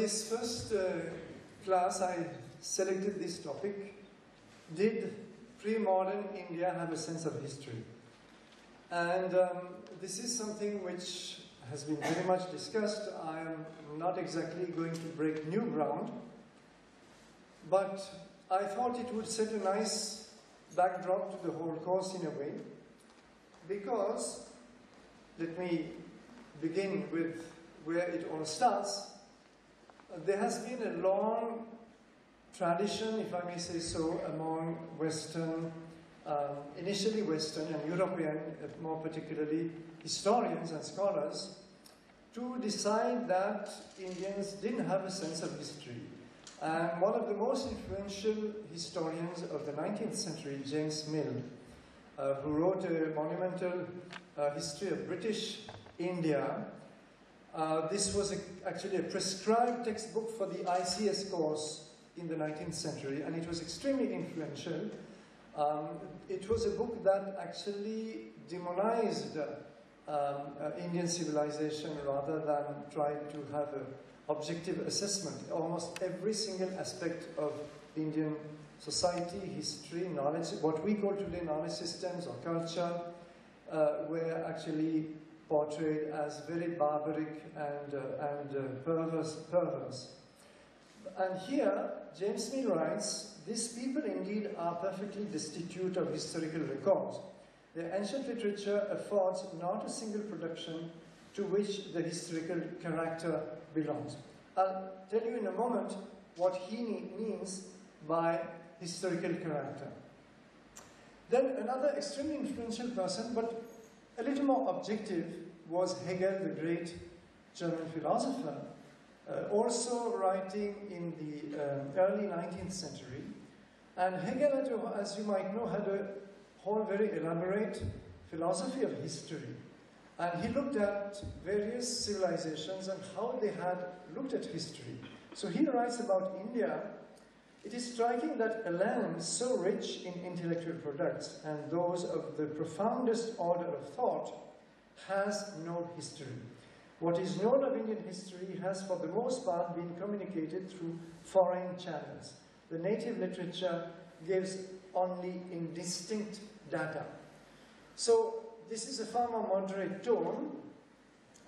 this first uh, class, I selected this topic. Did pre-modern India have a sense of history? And um, this is something which has been very much discussed. I am not exactly going to break new ground, but I thought it would set a nice backdrop to the whole course in a way, because let me begin with where it all starts. There has been a long tradition, if I may say so, among Western, um, initially Western and European, more particularly historians and scholars, to decide that Indians didn't have a sense of history. And one of the most influential historians of the 19th century, James Mill, uh, who wrote a monumental uh, history of British India, uh, this was a, actually a prescribed textbook for the ICS course in the 19th century, and it was extremely influential. Um, it was a book that actually demonized um, uh, Indian civilization rather than trying to have an objective assessment. Almost every single aspect of Indian society, history, knowledge, what we call today knowledge systems or culture, uh, were actually portrayed as very barbaric and, uh, and uh, perverse, perverse. And here, James Mill writes, these people indeed are perfectly destitute of historical records. Their ancient literature affords not a single production to which the historical character belongs. I'll tell you in a moment what he means by historical character. Then another extremely influential person, but a little more objective was Hegel, the great German philosopher, uh, also writing in the uh, early 19th century. And Hegel, as you might know, had a whole very elaborate philosophy of history. And he looked at various civilizations and how they had looked at history. So he writes about India it is striking that a land so rich in intellectual products and those of the profoundest order of thought has no history. What is known of Indian history has for the most part been communicated through foreign channels. The native literature gives only indistinct data. So this is a far more moderate tone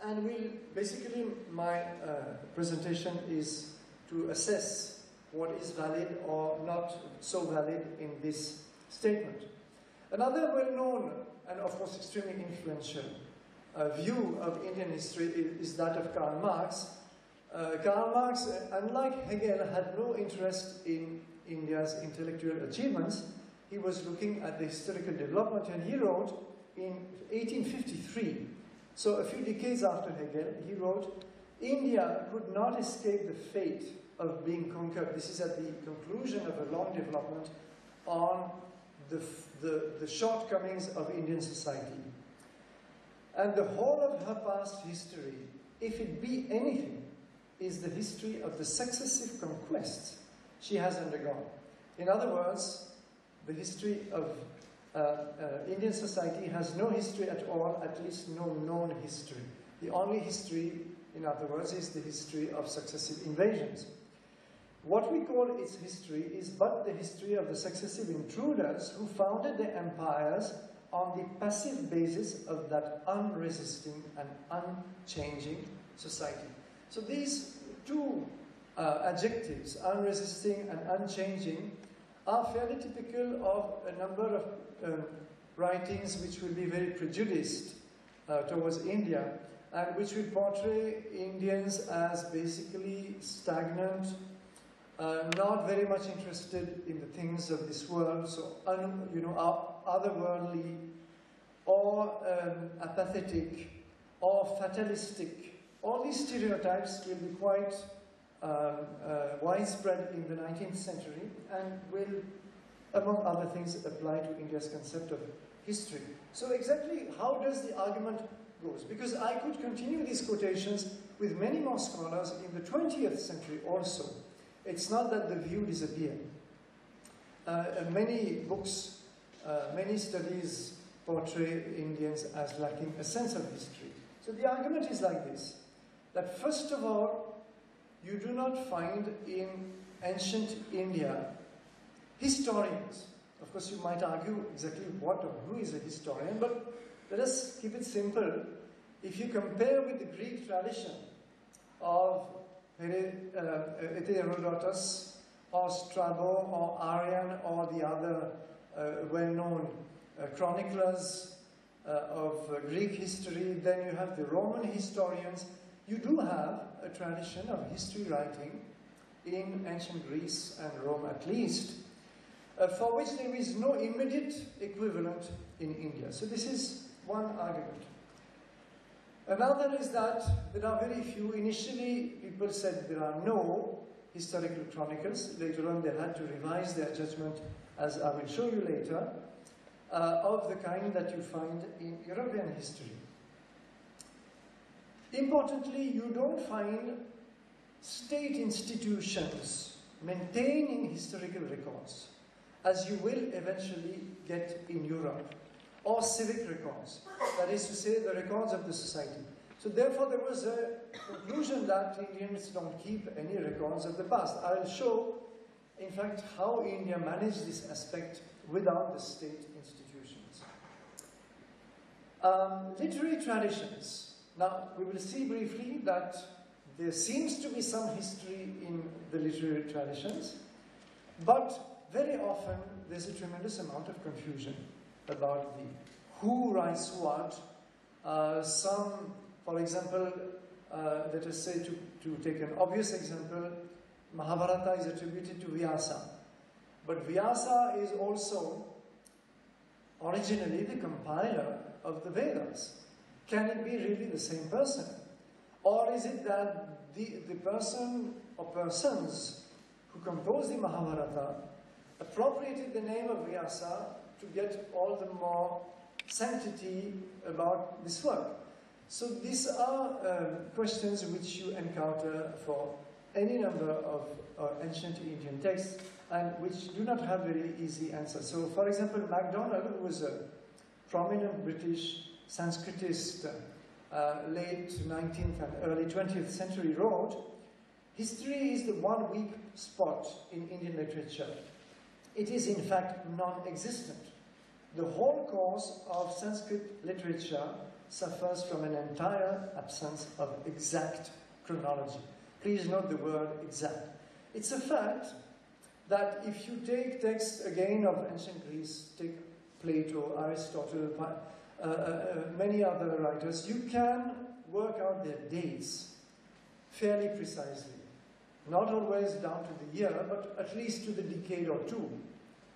and we basically my uh, presentation is to assess what is valid or not so valid in this statement. Another well-known and of course extremely influential uh, view of Indian history is, that of Karl Marx. Uh, Karl Marx, unlike Hegel, had no interest in India's intellectual achievements. He was looking at the historical development and he wrote in 1853, so a few decades after Hegel, he wrote, India could not escape the fate of being conquered. This is at the conclusion of a long development on the, the, the shortcomings of Indian society. And the whole of her past history, if it be anything, is the history of the successive conquests she has undergone. In other words, the history of uh, uh, Indian society has no history at all, at least no known history. The only history, in other words, is the history of successive invasions. What we call its history is but the history of the successive intruders who founded their empires on the passive basis of that unresisting and unchanging society. So these two uh, adjectives, unresisting and unchanging, are fairly typical of a number of um, writings which will be very prejudiced uh, towards India and which will portray Indians as basically stagnant, uh, not very much interested in the things of this world, so un, you know, otherworldly, or um, apathetic, or fatalistic. All these stereotypes will be quite um, uh, widespread in the 19th century and will, among other things, apply to India's concept of history. So exactly how does the argument goes? Because I could continue these quotations with many more scholars in the 20th century also. It's not that the view disappeared. Uh, uh, many books, uh, many studies portray Indians as lacking a sense of history. So the argument is like this, that first of all, you do not find in ancient India historians. Of course, you might argue exactly what or who is a historian, but let us keep it simple. If you compare with the Greek tradition of Herodotus or Strabo or Arrian or the other uh, well-known uh, chroniclers uh, of uh, Greek history, then you have the Roman historians. You do have a tradition of history writing in ancient Greece and Rome at least, uh, for which there is no immediate equivalent in India. So this is one argument. Another is that there are very few. Initially, people said there are no historical chronicles. Later on, they had to revise their judgment, as I will show you later, uh, of the kind that you find in European history. Importantly, you don't find state institutions maintaining historical records, as you will eventually get in Europe or civic records. That is to say, the records of the society. So therefore, there was a conclusion that Indians don't keep any records of the past. I will show, in fact, how India managed this aspect without the state institutions. Um, literary traditions. Now, we will see briefly that there seems to be some history in the literary traditions, but very often there's a tremendous amount of confusion about the who writes what. Uh, some, for example, uh, let us say to, to take an obvious example, Mahabharata is attributed to Vyasa. But Vyasa is also originally the compiler of the Vedas. Can it be really the same person? Or is it that the, the person or persons who composed the Mahabharata appropriated the name of Vyasa to get all the more sanctity about this work. So these are um, questions which you encounter for any number of uh, ancient Indian texts and which do not have very easy answers. So for example, Macdonell, was a prominent British Sanskritist, uh, late 19th and early 20th century wrote, history is the one weak spot in Indian literature. It is in fact non-existent the whole course of Sanskrit literature suffers from an entire absence of exact chronology. Please note the word exact. It's a fact that if you take texts again of ancient Greece, take Plato, Aristotle, uh, uh, uh, many other writers, you can work out their dates fairly precisely. Not always down to the year, but at least to the decade or two.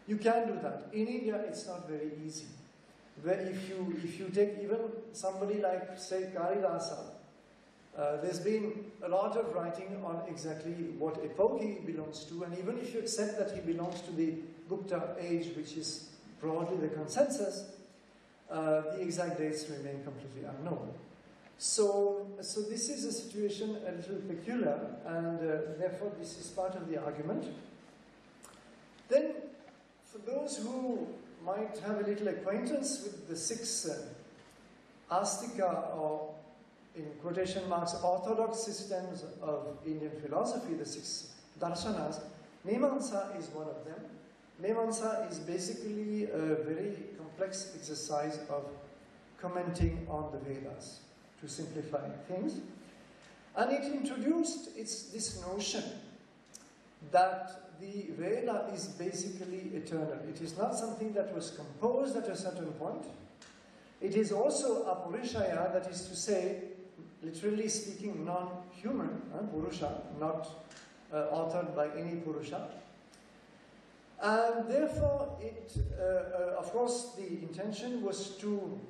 You can do that. In India, it's not very easy. Where if you, if you take even somebody like, say, Kalidasa, uh, there's been a lot of writing on exactly what epoch he belongs to, and even if you accept that he belongs to the Gupta age, which is broadly the consensus, uh, the exact dates remain completely unknown. So, so this is a situation a little peculiar, and uh, therefore this is part of the argument. Then for those who might have a little acquaintance with the six uh, astika or in quotation marks orthodox systems of Indian philosophy, the six darshanas, Mimamsa is one of them. Mimamsa is basically a very complex exercise of commenting on the Vedas, to simplify things. And it introduced its, this notion that the Veda is basically eternal. It is not something that was composed at a certain point. It is also a Purishaya, that is to say, literally speaking, non-human, uh, Purusha, not uh, authored by any Purusha. And therefore, it, uh, uh of course, the intention was to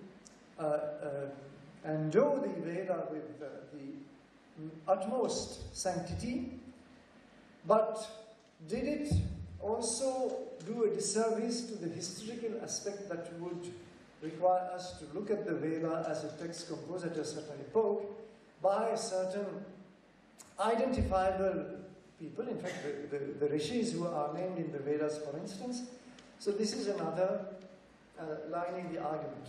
uh, uh, endow the Veda with the utmost sanctity, but did it also do a disservice to the historical aspect that would require us to look at the Veda as a text composed at a certain epoch by certain identifiable people, in fact, the, the, the rishis who are named in the Vedas, for instance. So this is another uh, line in the argument.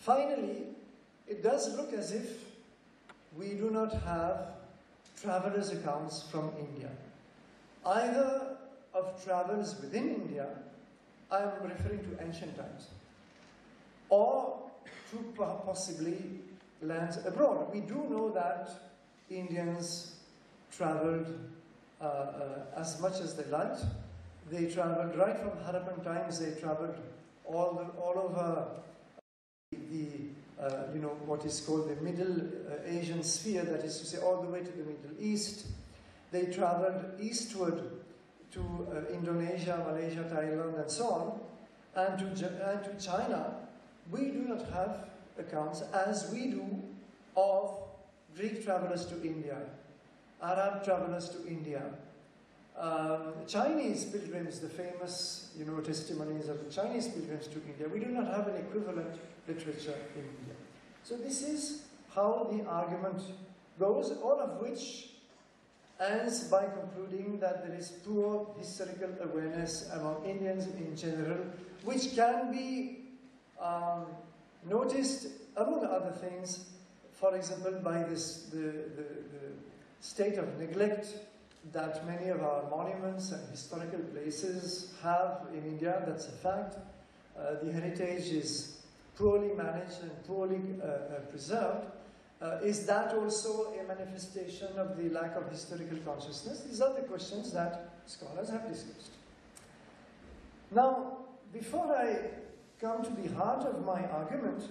Finally, it does look as if we do not have travelers' accounts from India. Either of travels within India, I am referring to ancient times, or to possibly lands abroad. We do know that Indians traveled uh, uh, as much as they liked. They traveled right from Harappan times, they traveled all, the, all over the, uh, you know, what is called the Middle uh, Asian sphere, that is to say, all the way to the Middle East. They traveled eastward to uh, Indonesia, Malaysia, Thailand, and so on, and to, and to China. We do not have accounts as we do of Greek travelers to India, Arab travelers to India, um, Chinese pilgrims, the famous you know, testimonies of the Chinese pilgrims to India. We do not have an equivalent literature in India. So this is how the argument goes, all of which ends by concluding that there is poor historical awareness among Indians in general, which can be um, noticed, among other things, for example, by this, the, the, the state of neglect that many of our monuments and historical places have in India, that's a fact. Uh, the heritage is poorly managed and poorly uh, uh, preserved. Uh, is that also a manifestation of the lack of historical consciousness? These are the questions that scholars have discussed. Now, before I come to the heart of my argument,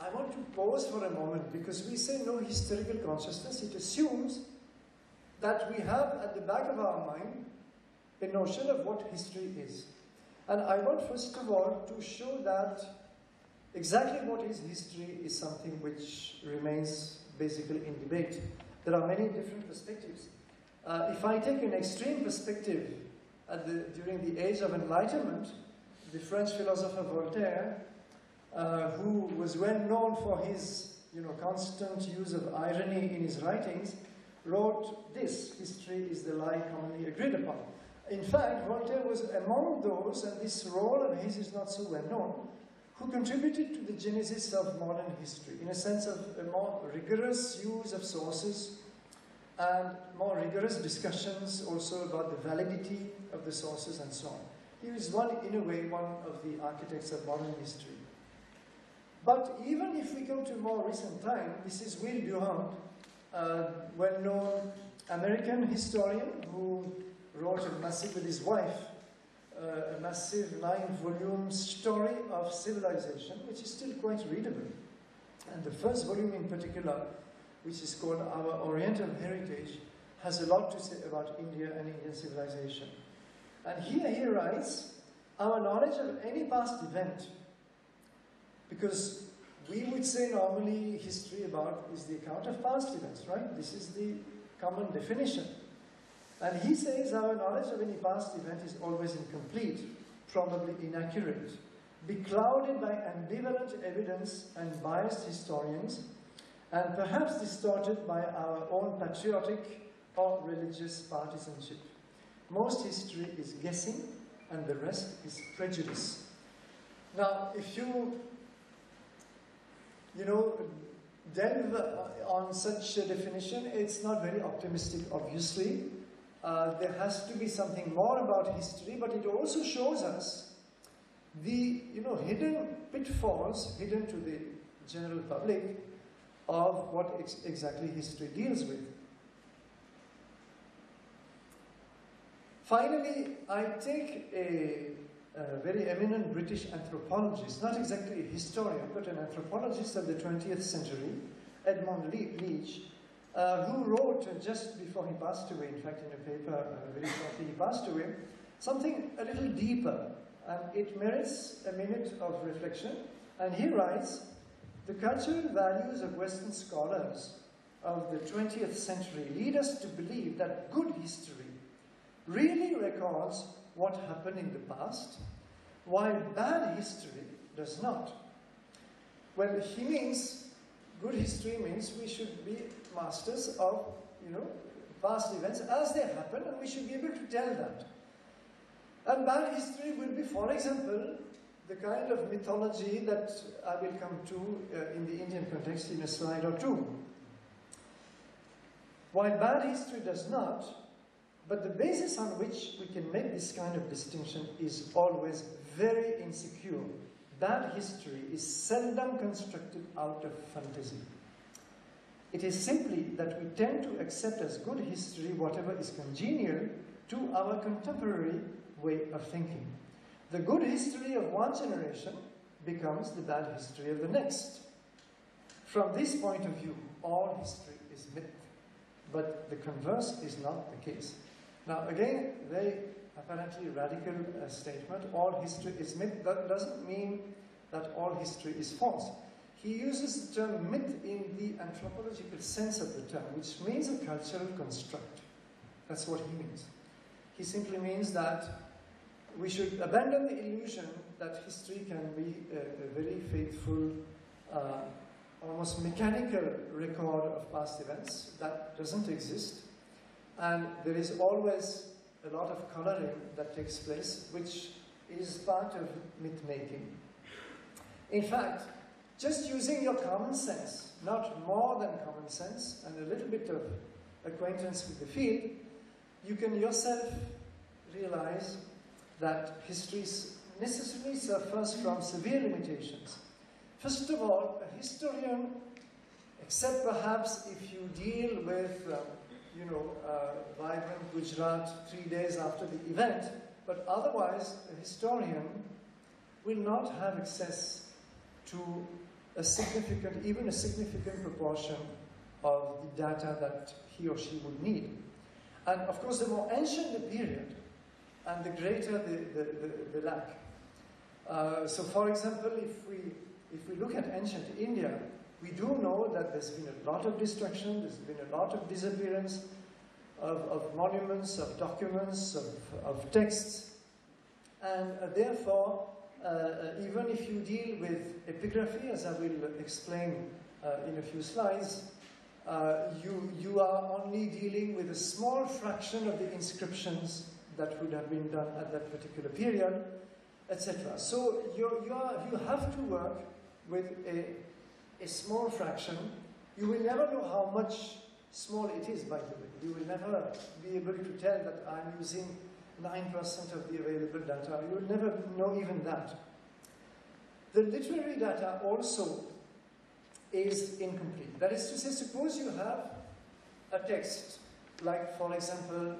I want to pause for a moment because we say no historical consciousness. It assumes that we have at the back of our mind a notion of what history is. And I want first of all to show that exactly what is history is something which remains basically in debate. There are many different perspectives. Uh, if I take an extreme perspective the, during the Age of Enlightenment, the French philosopher Voltaire, uh, who was well known for his you know, constant use of irony in his writings, wrote this, history is the lie commonly agreed upon. In fact, Voltaire was among those, and this role of his is not so well known, who contributed to the genesis of modern history, in a sense of a more rigorous use of sources and more rigorous discussions also about the validity of the sources and so on. He was one, in a way, one of the architects of modern history. But even if we go to more recent time, this is Will Durant, a well-known American historian who wrote a massive, with his wife, uh, a massive nine-volume story of civilization, which is still quite readable. And the first volume in particular, which is called Our Oriental Heritage, has a lot to say about India and Indian civilization. And here he writes, our knowledge of any past event, because we would say normally history about is the account of past events, right? This is the common definition. And he says our knowledge of any past event is always incomplete, probably inaccurate, beclouded by ambivalent evidence and biased historians, and perhaps distorted by our own patriotic or religious partisanship. Most history is guessing, and the rest is prejudice. Now, if you you know, delve on such a definition, it's not very optimistic, obviously. Uh, there has to be something more about history, but it also shows us the, you know, hidden pitfalls hidden to the general public of what ex exactly history deals with. Finally, I take a a very eminent British anthropologist, not exactly a historian, but an anthropologist of the 20th century, Edmund Leach, uh, who wrote just before he passed away, in fact, in a paper uh, very shortly he passed away, something a little deeper, and it merits a minute of reflection. And he writes, the cultural values of Western scholars of the 20th century lead us to believe that good history really records what happened in the past, while bad history does not. Well, he means, good history means we should be masters of, you know, past events as they happen, and we should be able to tell that. And bad history will be, for example, the kind of mythology that I will come to uh, in the Indian context in a slide or two. while bad history does not, but the basis on which we can make this kind of distinction is always very insecure. Bad history is seldom constructed out of fantasy. It is simply that we tend to accept as good history whatever is congenial to our contemporary way of thinking. The good history of one generation becomes the bad history of the next. From this point of view, all history is myth, but the converse is not the case. Now, again, very apparently radical uh, statement all history is myth. That doesn't mean that all history is false. He uses the term myth in the anthropological sense of the term, which means a cultural construct. That's what he means. He simply means that we should abandon the illusion that history can be a, a very faithful, uh, almost mechanical record of past events. That doesn't exist. And there is always a lot of coloring that takes place, which is part of myth making. In fact, just using your common sense, not more than common sense, and a little bit of acquaintance with the field, you can yourself realize that history necessarily suffers from severe limitations. First of all, a historian, except perhaps if you deal with, uh, you know, uh, vibrant Gujarat three days after the event, but otherwise, a historian will not have access to a significant, even a significant proportion of the data that he or she would need. And of course, the more ancient the period, and the greater the, the, the, the lack. Uh, so, for example, if we, if we look at ancient India, we do know that there's been a lot of destruction, there's been a lot of disappearance of, of monuments, of documents, of, of texts, and uh, therefore, even if you deal with epigraphy, as I will explain uh, in a few slides, uh, you, you are only dealing with a small fraction of the inscriptions that would have been done at that particular period, etc. So you, you, are, you have to work with a, a small fraction. You will never know how much small it is, by the way. You will never be able to tell that I'm using 9% of the available data. You will never know even that. The literary data also is incomplete. That is to say, suppose you have a text, like, for example,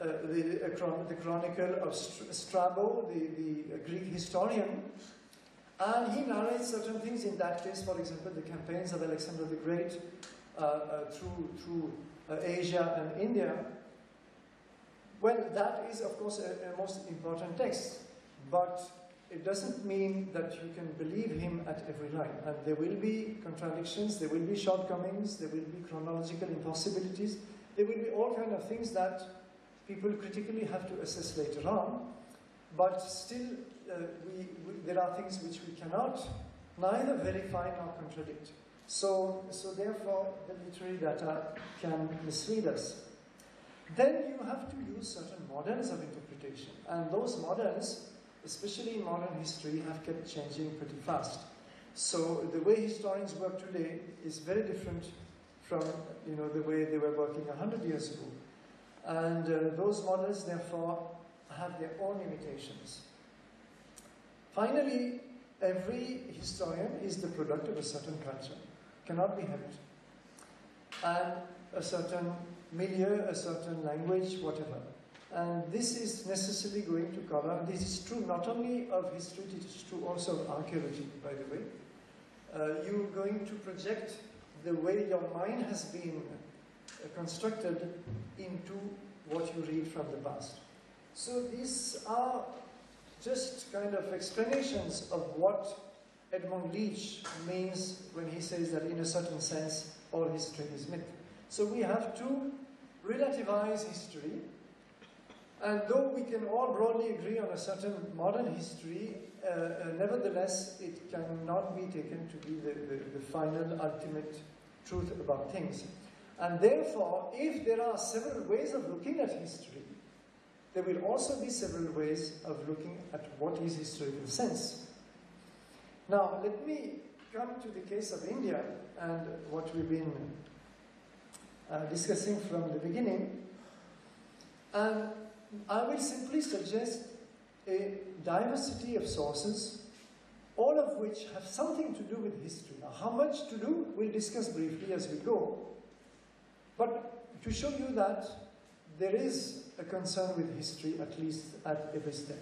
uh, the, uh, the chronicle of Strabo, the, the Greek historian, and he narrates certain things in that case, for example, the campaigns of Alexander the Great uh, uh through, through uh, Asia and India. Well, that is, of course, a, a most important text, but it doesn't mean that you can believe him at every line. And there will be contradictions, there will be shortcomings, there will be chronological impossibilities, there will be all kind of things that people critically have to assess later on, but still uh, we, we, there are things which we cannot neither verify nor contradict. So, so therefore, the literary data can mislead us. Then you have to use certain models of interpretation, and those models, especially in modern history, have kept changing pretty fast. So the way historians work today is very different from you know, the way they were working 100 years ago. And uh, those models, therefore, have their own limitations. Finally, every historian is the product of a certain culture, cannot be helped. And a certain milieu, a certain language, whatever. And this is necessarily going to color, this is true not only of history, it is true also of archaeology, by the way. Uh, you're going to project the way your mind has been constructed into what you read from the past. So these are just kind of explanations of what Edmund Leach means when he says that in a certain sense all history is myth. So we have to relativize history and though we can all broadly agree on a certain modern history, uh, uh, nevertheless, it cannot be taken to be the, the, the final, ultimate truth about things. And therefore, if there are several ways of looking at history, there will also be several ways of looking at what is historical sense. Now, let me come to the case of India and what we've been uh, discussing from the beginning. And I will simply suggest a diversity of sources, all of which have something to do with history. Now, how much to do, we'll discuss briefly as we go. But to show you that there is a concern with history, at least at every step.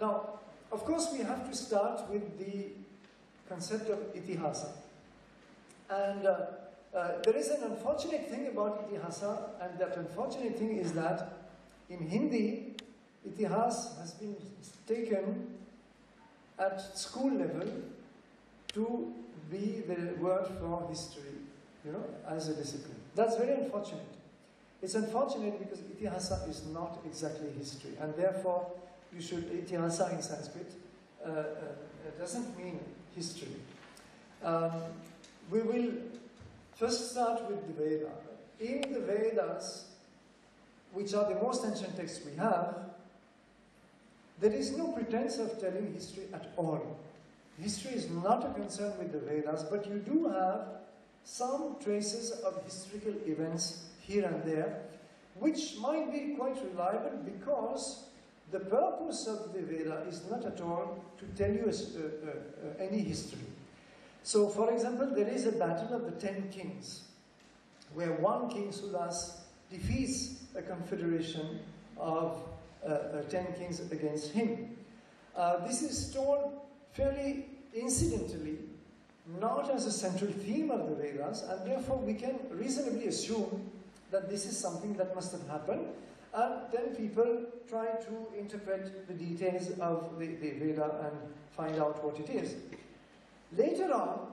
Now, of course, we have to start with the concept of itihasa. And uh, uh, there is an unfortunate thing about itihasa, and that unfortunate thing is that in Hindi, itihas has been taken at school level to be the word for history, you know, as a discipline. That's very unfortunate. It's unfortunate because itihasa is not exactly history, and therefore you should, itihasa in Sanskrit uh, uh, doesn't mean history. Um, we will first start with the Veda. In the Vedas, which are the most ancient texts we have, there is no pretense of telling history at all. History is not a concern with the Vedas, but you do have some traces of historical events here and there, which might be quite reliable because the purpose of the Veda is not at all to tell you uh, uh, uh, any history. So, for example, there is a battle of the ten kings, where one king, Sudas, defeats a confederation of uh, ten kings against him. Uh, this is told fairly incidentally, not as a central theme of the Vedas, and therefore we can reasonably assume that this is something that must have happened. And then people try to interpret the details of the, the Veda and find out what it is. Later on,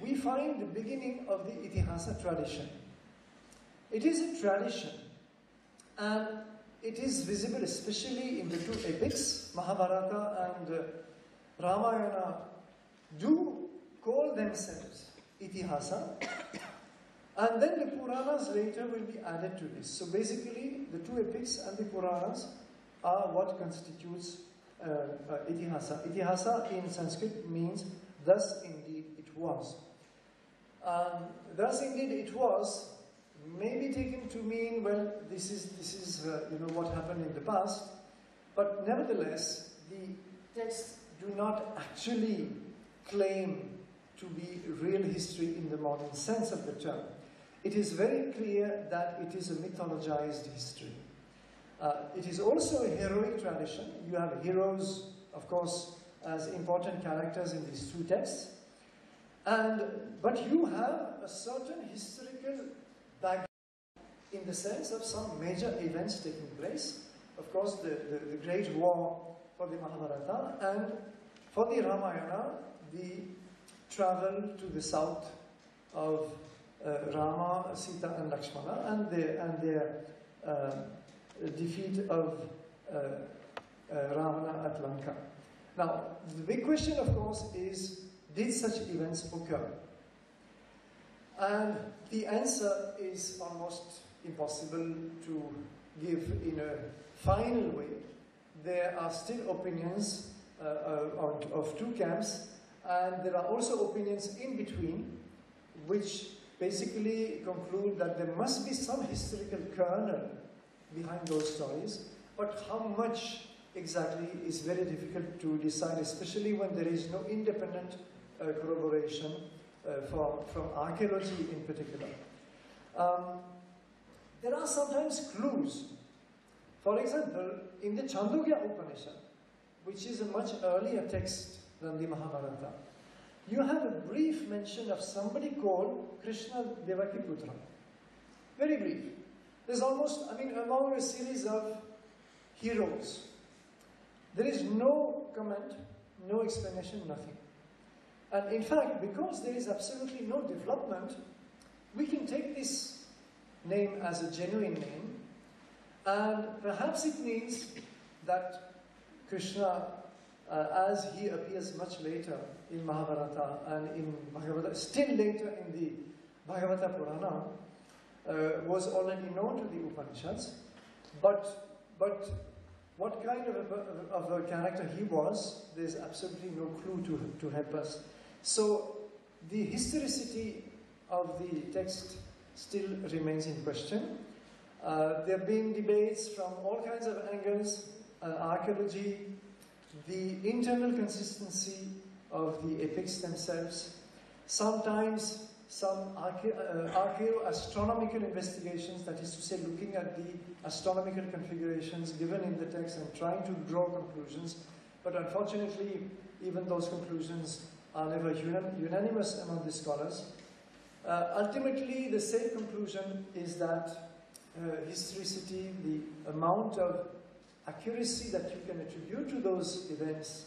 we find the beginning of the Itihasa tradition. It is a tradition, and it is visible especially in the two epics, Mahabharata and uh, Ramayana, do call themselves Itihasa, and then the Puranas later will be added to this. So basically, the two epics and the Puranas are what constitutes uh, uh, Itihasa. Itihasa in Sanskrit means thus indeed it was. Um, thus indeed it was may be taken to mean, well, this is, this is uh, you know, what happened in the past, but nevertheless, the texts do not actually claim to be real history in the modern sense of the term. It is very clear that it is a mythologized history. Uh, it is also a heroic tradition. You have heroes, of course, as important characters in these two texts. And, but you have a certain historical background in the sense of some major events taking place. Of course, the, the, the great war for the Mahabharata and for the Ramayana, the travel to the south of uh, Rama, Sita, and Lakshmana, and their, and their uh, defeat of uh, Ravana at Lanka. Now, the big question, of course, is did such events occur? And the answer is almost impossible to give in a final way. There are still opinions uh, of, of two camps, and there are also opinions in between, which basically conclude that there must be some historical kernel behind those stories, but how much exactly is very difficult to decide, especially when there is no independent uh, corroboration uh, for, from archaeology in particular. Um, there are sometimes clues. For example, in the Chandogya Upanishad, which is a much earlier text than the Mahabharata, you have a brief mention of somebody called Krishna Devakiputra. Very brief. There's almost, I mean, among a series of heroes. There is no comment, no explanation, nothing. And in fact, because there is absolutely no development, we can take this name as a genuine name, and perhaps it means that Krishna, uh, as he appears much later in Mahabharata and in Bhagavata, still later in the Bhagavata Purana, uh, was already known to the Upanishads, but, but what kind of a, of a character he was, there's absolutely no clue to, to help us. So the historicity of the text still remains in question. Uh, there have been debates from all kinds of angles, uh, archaeology, the internal consistency of the epics themselves, sometimes some archae uh, investigations, that is to say, looking at the astronomical configurations given in the text and trying to draw conclusions. But unfortunately, even those conclusions are never unanimous among the scholars. Uh, ultimately, the same conclusion is that uh, historicity, the amount of accuracy that you can attribute to those events,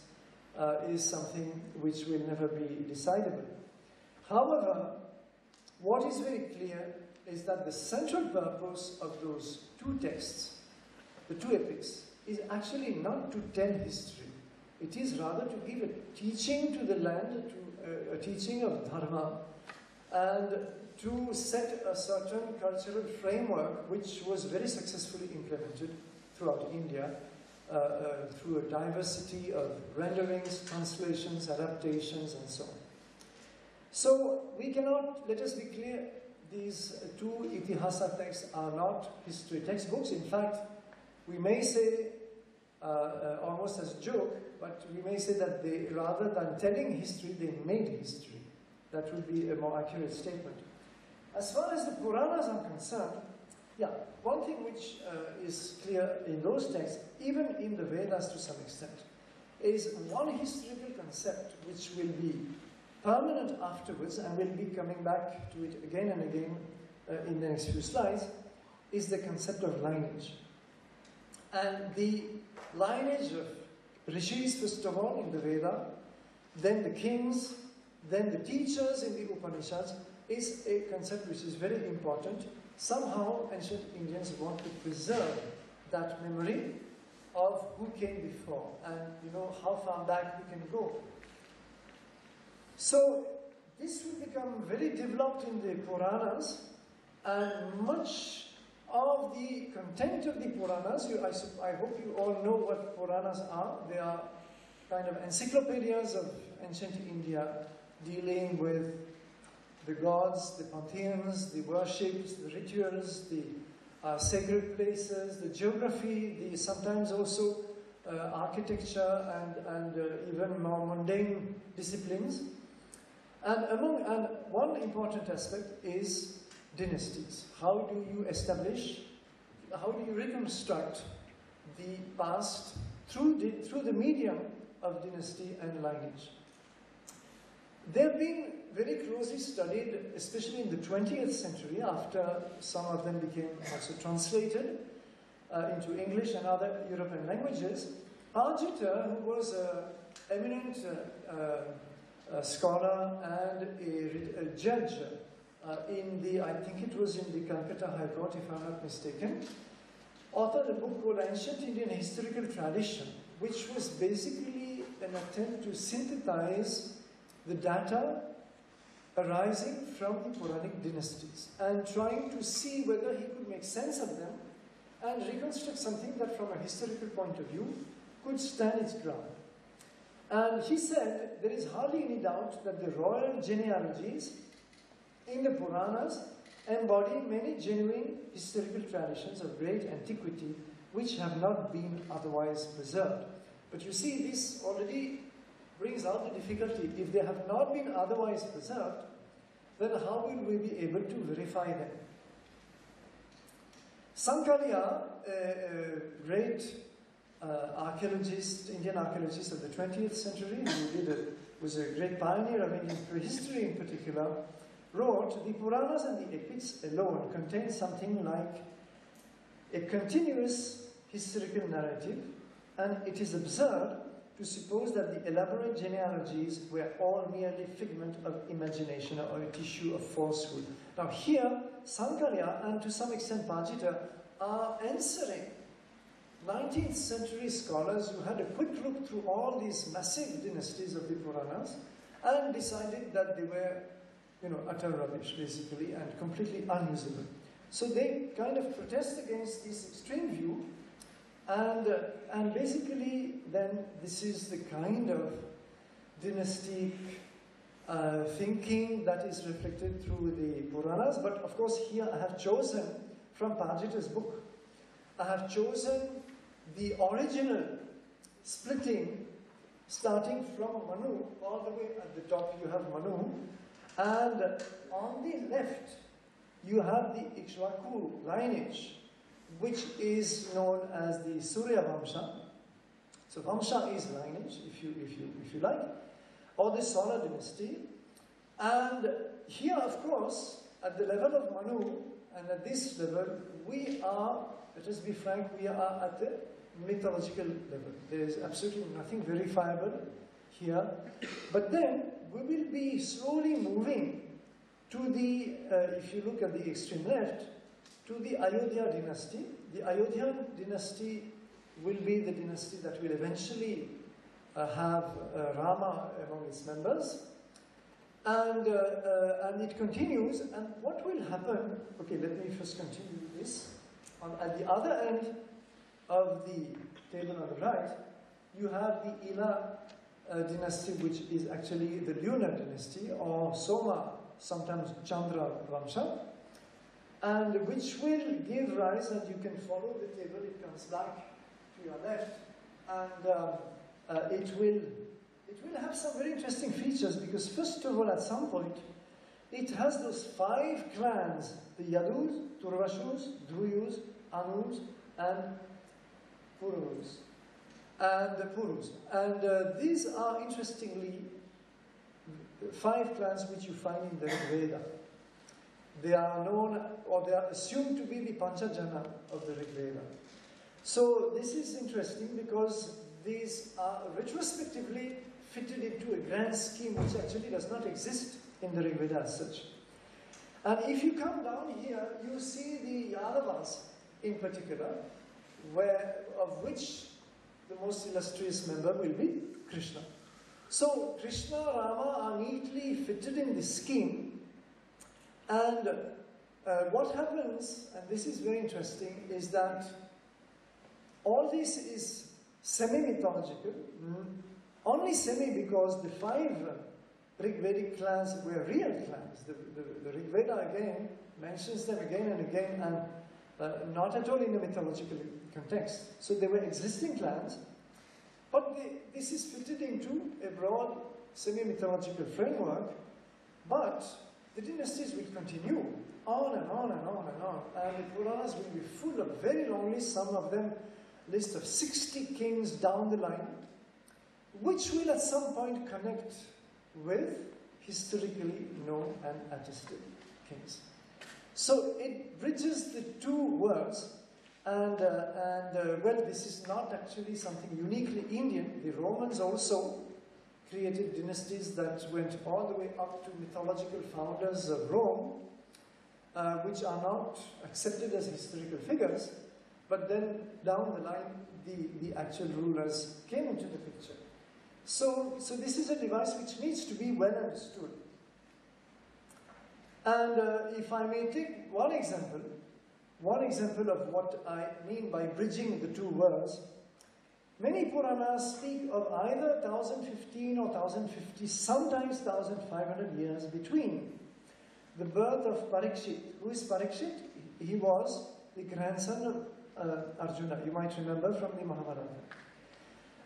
uh, is something which will never be decidable. However, what is very clear is that the central purpose of those two texts, the two epics, is actually not to tell history. It is rather to give a teaching to the land, to, uh, a teaching of dharma, and to set a certain cultural framework which was very successfully implemented throughout India uh, uh, through a diversity of renderings, translations, adaptations, and so on. So we cannot, let us be clear, these two Itihasa texts are not history textbooks. In fact, we may say, uh, uh, almost as a joke, but we may say that they, rather than telling history, they made history. That would be a more accurate statement. As far as the Puranas are concerned, yeah, one thing which uh, is clear in those texts, even in the Vedas to some extent, is one historical concept which will be permanent afterwards, and we'll be coming back to it again and again uh, in the next few slides, is the concept of lineage. And the lineage of rishis, first of all, in the Veda, then the kings, then the teachers in the Upanishads, is a concept which is very important. Somehow, ancient Indians want to preserve that memory of who came before and you know how far back we can go. So this will become very developed in the Puranas and much of the content of the Puranas, you, I, I hope you all know what Puranas are. They are kind of encyclopedias of ancient India dealing with the gods, the pantheons, the worships, the rituals, the uh, sacred places, the geography, the sometimes also uh, architecture and, and uh, even more mundane disciplines. And among and one important aspect is dynasties. How do you establish, how do you reconstruct the past through the, through the medium of dynasty and lineage? They've been very closely studied, especially in the 20th century, after some of them became also translated uh, into English and other European languages. Pargiter, who was an eminent uh, uh, scholar and a, a judge uh, in the, I think it was in the Calcutta High Court, if I'm not mistaken, authored a book called Ancient Indian Historical Tradition, which was basically an attempt to synthesize the data arising from the Puranic dynasties and trying to see whether he could make sense of them and reconstruct something that from a historical point of view could stand its ground. And he said there is hardly any doubt that the royal genealogies in the Puranas embody many genuine historical traditions of great antiquity which have not been otherwise preserved. But you see, this already brings out the difficulty. If they have not been otherwise preserved, then how will we be able to verify them? Sankalia, a, a great uh, archaeologist, Indian archaeologist of the 20th century, who did a, was a great pioneer of Indian prehistory in particular, wrote, the Puranas and the epics alone contain something like a continuous historical narrative, and it is absurd to suppose that the elaborate genealogies were all merely figment of imagination or a tissue of falsehood. Now here, Sankalia and to some extent Pargiter are answering 19th century scholars who had a quick look through all these massive dynasties of the Puranas and decided that they were, you know, utter rubbish basically and completely unusable. So they kind of protest against this extreme view and, uh, and basically, then, this is the kind of dynastic uh, thinking that is reflected through the Puranas, but of course here I have chosen from Pargiter's book, I have chosen the original splitting starting from Manu, all the way at the top you have Manu, and on the left you have the Ikshvaku lineage, which is known as the Surya Vamsha. So Vamsha is lineage, if you, if you, if you like, or the Solar dynasty. And here, of course, at the level of Manu, and at this level, we are, let us be frank, we are at the mythological level. There is absolutely nothing verifiable here. But then we will be slowly moving to the, uh, if you look at the extreme left, to the Ayodhya dynasty. The Ayodhya dynasty will be the dynasty that will eventually uh, have uh, Rama among its members. And, uh, uh, and it continues, and what will happen? Okay, let me first continue this. On, at the other end of the table on the right, you have the Ila uh, dynasty, which is actually the lunar dynasty, or Soma, sometimes Chandra Vamsha, and which will give rise, and you can follow the table, it comes back to your left, and um, uh, it will it will have some very interesting features because first of all, at some point, it has those five clans, the Yadus, Turvashus, Druhyus, Anus, and Purus. And the Purus. And uh, these are, interestingly, five clans which you find in the Rig Veda. They are known, or they are assumed to be the Panchajana of the Rig Veda. So this is interesting because these are retrospectively fitted into a grand scheme which actually does not exist in the Rig Veda as such. And if you come down here, you see the Yadavas in particular, where, of which the most illustrious member will be Krishna. So Krishna, and Rama are neatly fitted in this scheme. And uh, what happens, and this is very interesting, is that all this is semi-mythological, mm, only semi because the five Rig Vedic clans were real clans. The, the, the Rig Veda again mentions them again and again and uh, not at all in a mythological context. So they were existing clans, but they, this is fitted into a broad semi-mythological framework, but the dynasties will continue on and on and on and on. And the Puranas will be full of very long lists, some of them list of 60 kings down the line, which will at some point connect with historically known and attested kings. So it bridges the two worlds, and, uh, and uh, well, this is not actually something uniquely Indian. The Romans also created dynasties that went all the way up to mythological founders of Rome, uh, which are not accepted as historical figures, but then down the line, the, the actual rulers came into the picture. So, so this is a device which needs to be well understood. And uh, if I may take one example, one example of what I mean by bridging the two worlds, many Puranas speak of either 1015 or 1050, sometimes 1500 years between the birth of Parikshit. Who is Parikshit? He was the grandson of uh, Arjuna, you might remember from the Mahabharata.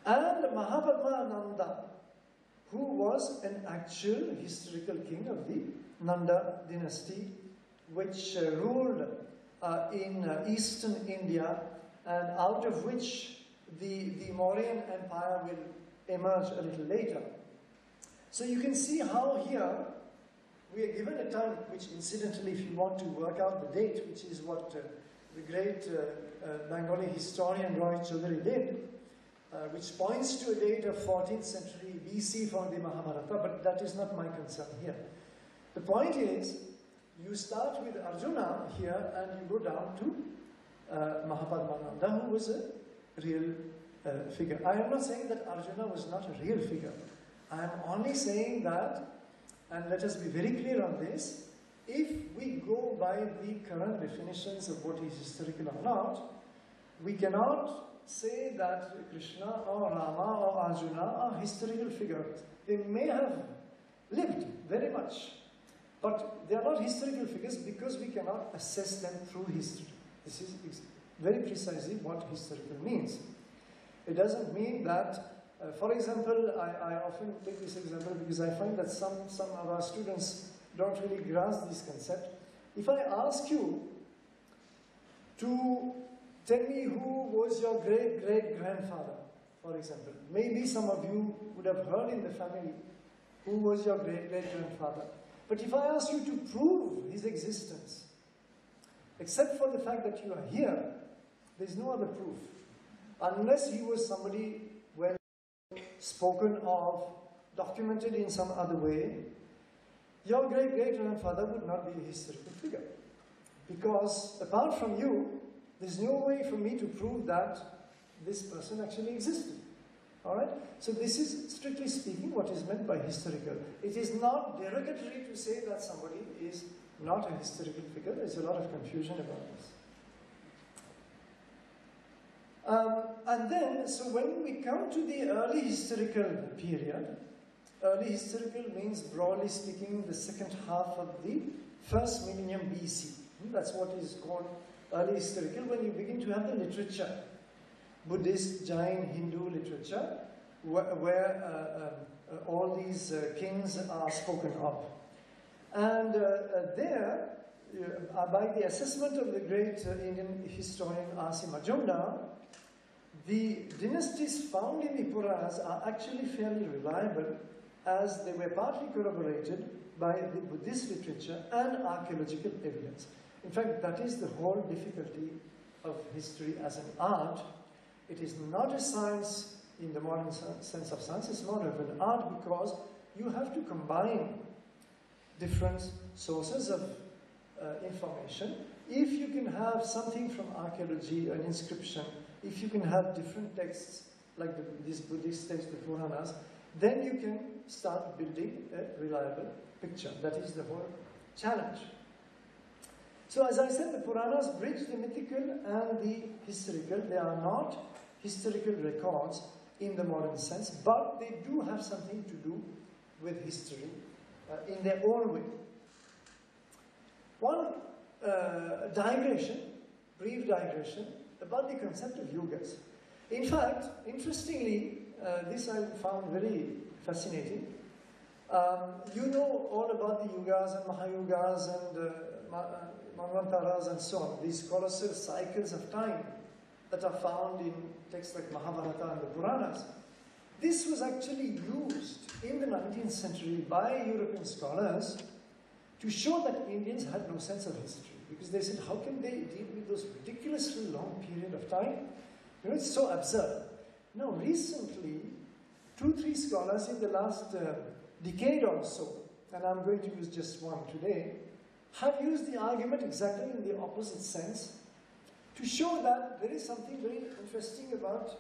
And Mahapadma Nanda, who was an actual historical king of the Nanda dynasty, which uh, ruled uh, in uh, eastern India, and out of which the, the Mauryan Empire will emerge a little later. So you can see how here we are given a time, which incidentally, if you want to work out the date, which is what uh, the great uh, uh, Bengali historian Roy Choudhury did, uh, which points to a date of 14th century BC for the Mahabharata, but that is not my concern here. The point is, you start with Arjuna here and you go down to uh, Mahapadmananda, who was a real uh, figure. I am not saying that Arjuna was not a real figure. I am only saying that, and let us be very clear on this, if we go by the current definitions of what is historical or not, we cannot say that Krishna or Rama or Arjuna are historical figures. They may have lived very much. But they are not historical figures because we cannot assess them through history. This is very precisely what historical means. It doesn't mean that, uh, for example, I, I often take this example because I find that some, some of our students don't really grasp this concept. If I ask you to tell me who was your great great grandfather, for example, maybe some of you would have heard in the family who was your great great grandfather. But if I ask you to prove his existence, except for the fact that you are here, there's no other proof. Unless he was somebody well spoken of, documented in some other way, your great great grandfather would not be a historical figure. Because apart from you, there's no way for me to prove that this person actually existed. Alright? So this is, strictly speaking, what is meant by historical. It is not derogatory to say that somebody is not a historical figure. There's a lot of confusion about this. Um, and then, so when we come to the early historical period, early historical means, broadly speaking, the second half of the first millennium BC. That's what is called early historical when you begin to have the literature. Buddhist, Jain, Hindu literature, where, uh, uh, uh, all these uh, kings are spoken of. And there, by the assessment of the great Indian historian R.C. Majumdar, the dynasties found in the Puranas are actually fairly reliable as they were partly corroborated by the Buddhist literature and archaeological evidence. In fact, that is the whole difficulty of history as an art. It is not a science in the modern sense of science, it's more of an art because you have to combine different sources of uh, information. If you can have something from archaeology, an inscription, if you can have different texts, like the, Buddhist texts, the Puranas, then you can start building a reliable picture. That is the whole challenge. So as I said, the Puranas bridge the mythical and the historical. They are not historical records in the modern sense, but they do have something to do with history uh, in their own way. One uh, digression, brief digression, about the concept of yugas. In fact, interestingly, uh, this I found very fascinating. Um, you know all about the yugas and mahayugas and uh, uh Manvantaras and so on, these colossal cycles of time that are found in texts like Mahabharata and the Puranas. This was actually used in the 19th century by European scholars to show that Indians had no sense of history. Because they said, how can they deal with those ridiculously long period of time? You know, it's so absurd. Now, recently, two, three scholars in the last uh, decade or so, and I'm going to use just one today, have used the argument exactly in the opposite sense to show that there is something very interesting about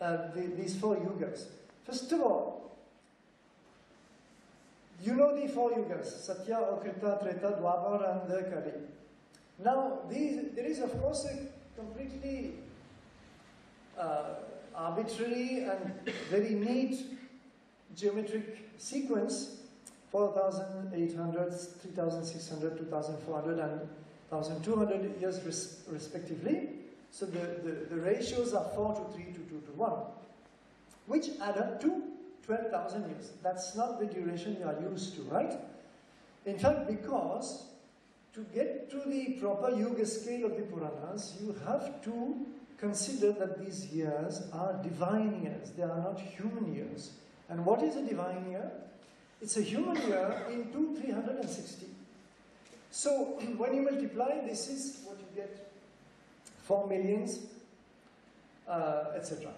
uh, the, these four yugas. First of all, you know the four yugas, Satya, or Krita, Treta, Dwapar, and Kali. Now, these, there is of course a completely uh, arbitrary and very neat geometric sequence 4,800, 3,600, 2,400, and 1,200 years res respectively. So the, the, the, ratios are 4 to 3 to 2 to 1, which add up to 12,000 years. That's not the duration you are used to, right? In fact, because to get to the proper Yuga scale of the Puranas, you have to consider that these years are divine years. They are not human years. And what is a divine year? It's a human year into 360. So when you multiply, this is what you get 4 millions, uh, etc.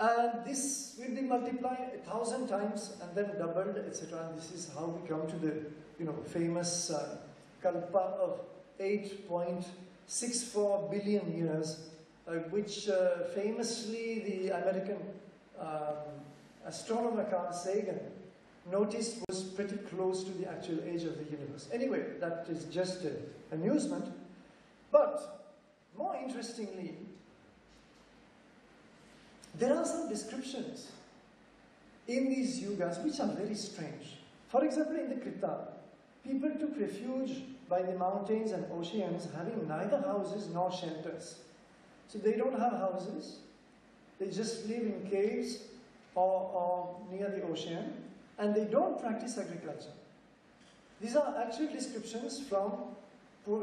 And this will be multiplied a thousand times and then doubled, etc. And this is how we come to the you know, famous uh, kalpa of 8.64 billion years, uh, which uh, famously the American um, astronomer Carl Sagan noticed was pretty close to the actual age of the universe. Anyway, that is just an amusement. But more interestingly, there are some descriptions in these yugas which are very strange. For example, in the Krita, people took refuge by the mountains and oceans, having neither houses nor shelters. So they don't have houses, they just live in caves or, or near the ocean, and they don't practice agriculture. These are actual descriptions from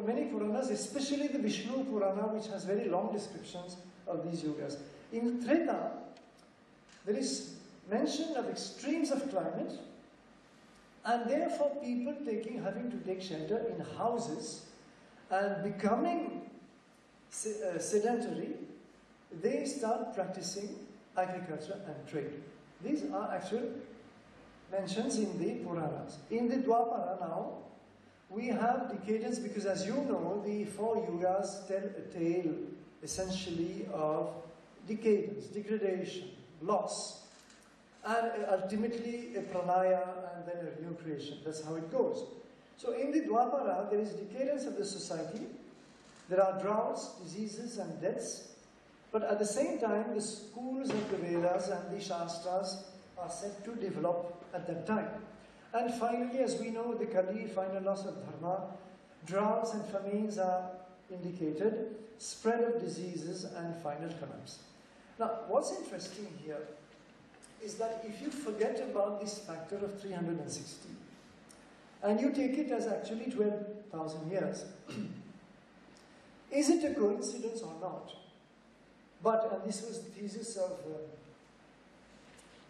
many Puranas, especially the Vishnu Purana, which has very long descriptions of these yugas. In Treta, there is mention of extremes of climate, and therefore people taking, having to take shelter in houses and becoming uh, sedentary, they start practicing agriculture and trade. These are actual mentions in the Puranas. In the Dwapara now, we have decadence because as you know, the four yugas tell a tale essentially of decadence, degradation, loss, and uh, ultimately a pralaya and then a new creation. That's how it goes. So in the Dwapara, there is decadence of the society, there are droughts, diseases, and deaths, but at the same time, the schools of the Vedas and the Shastras are said to develop at that time. And finally, as we know, the Kali, final loss of dharma, droughts and famines are indicated, spread of diseases and final collapse. Now, what's interesting here is that if you forget about this factor of 360, and you take it as actually 12,000 years, is it a coincidence or not? But, and this was the thesis of,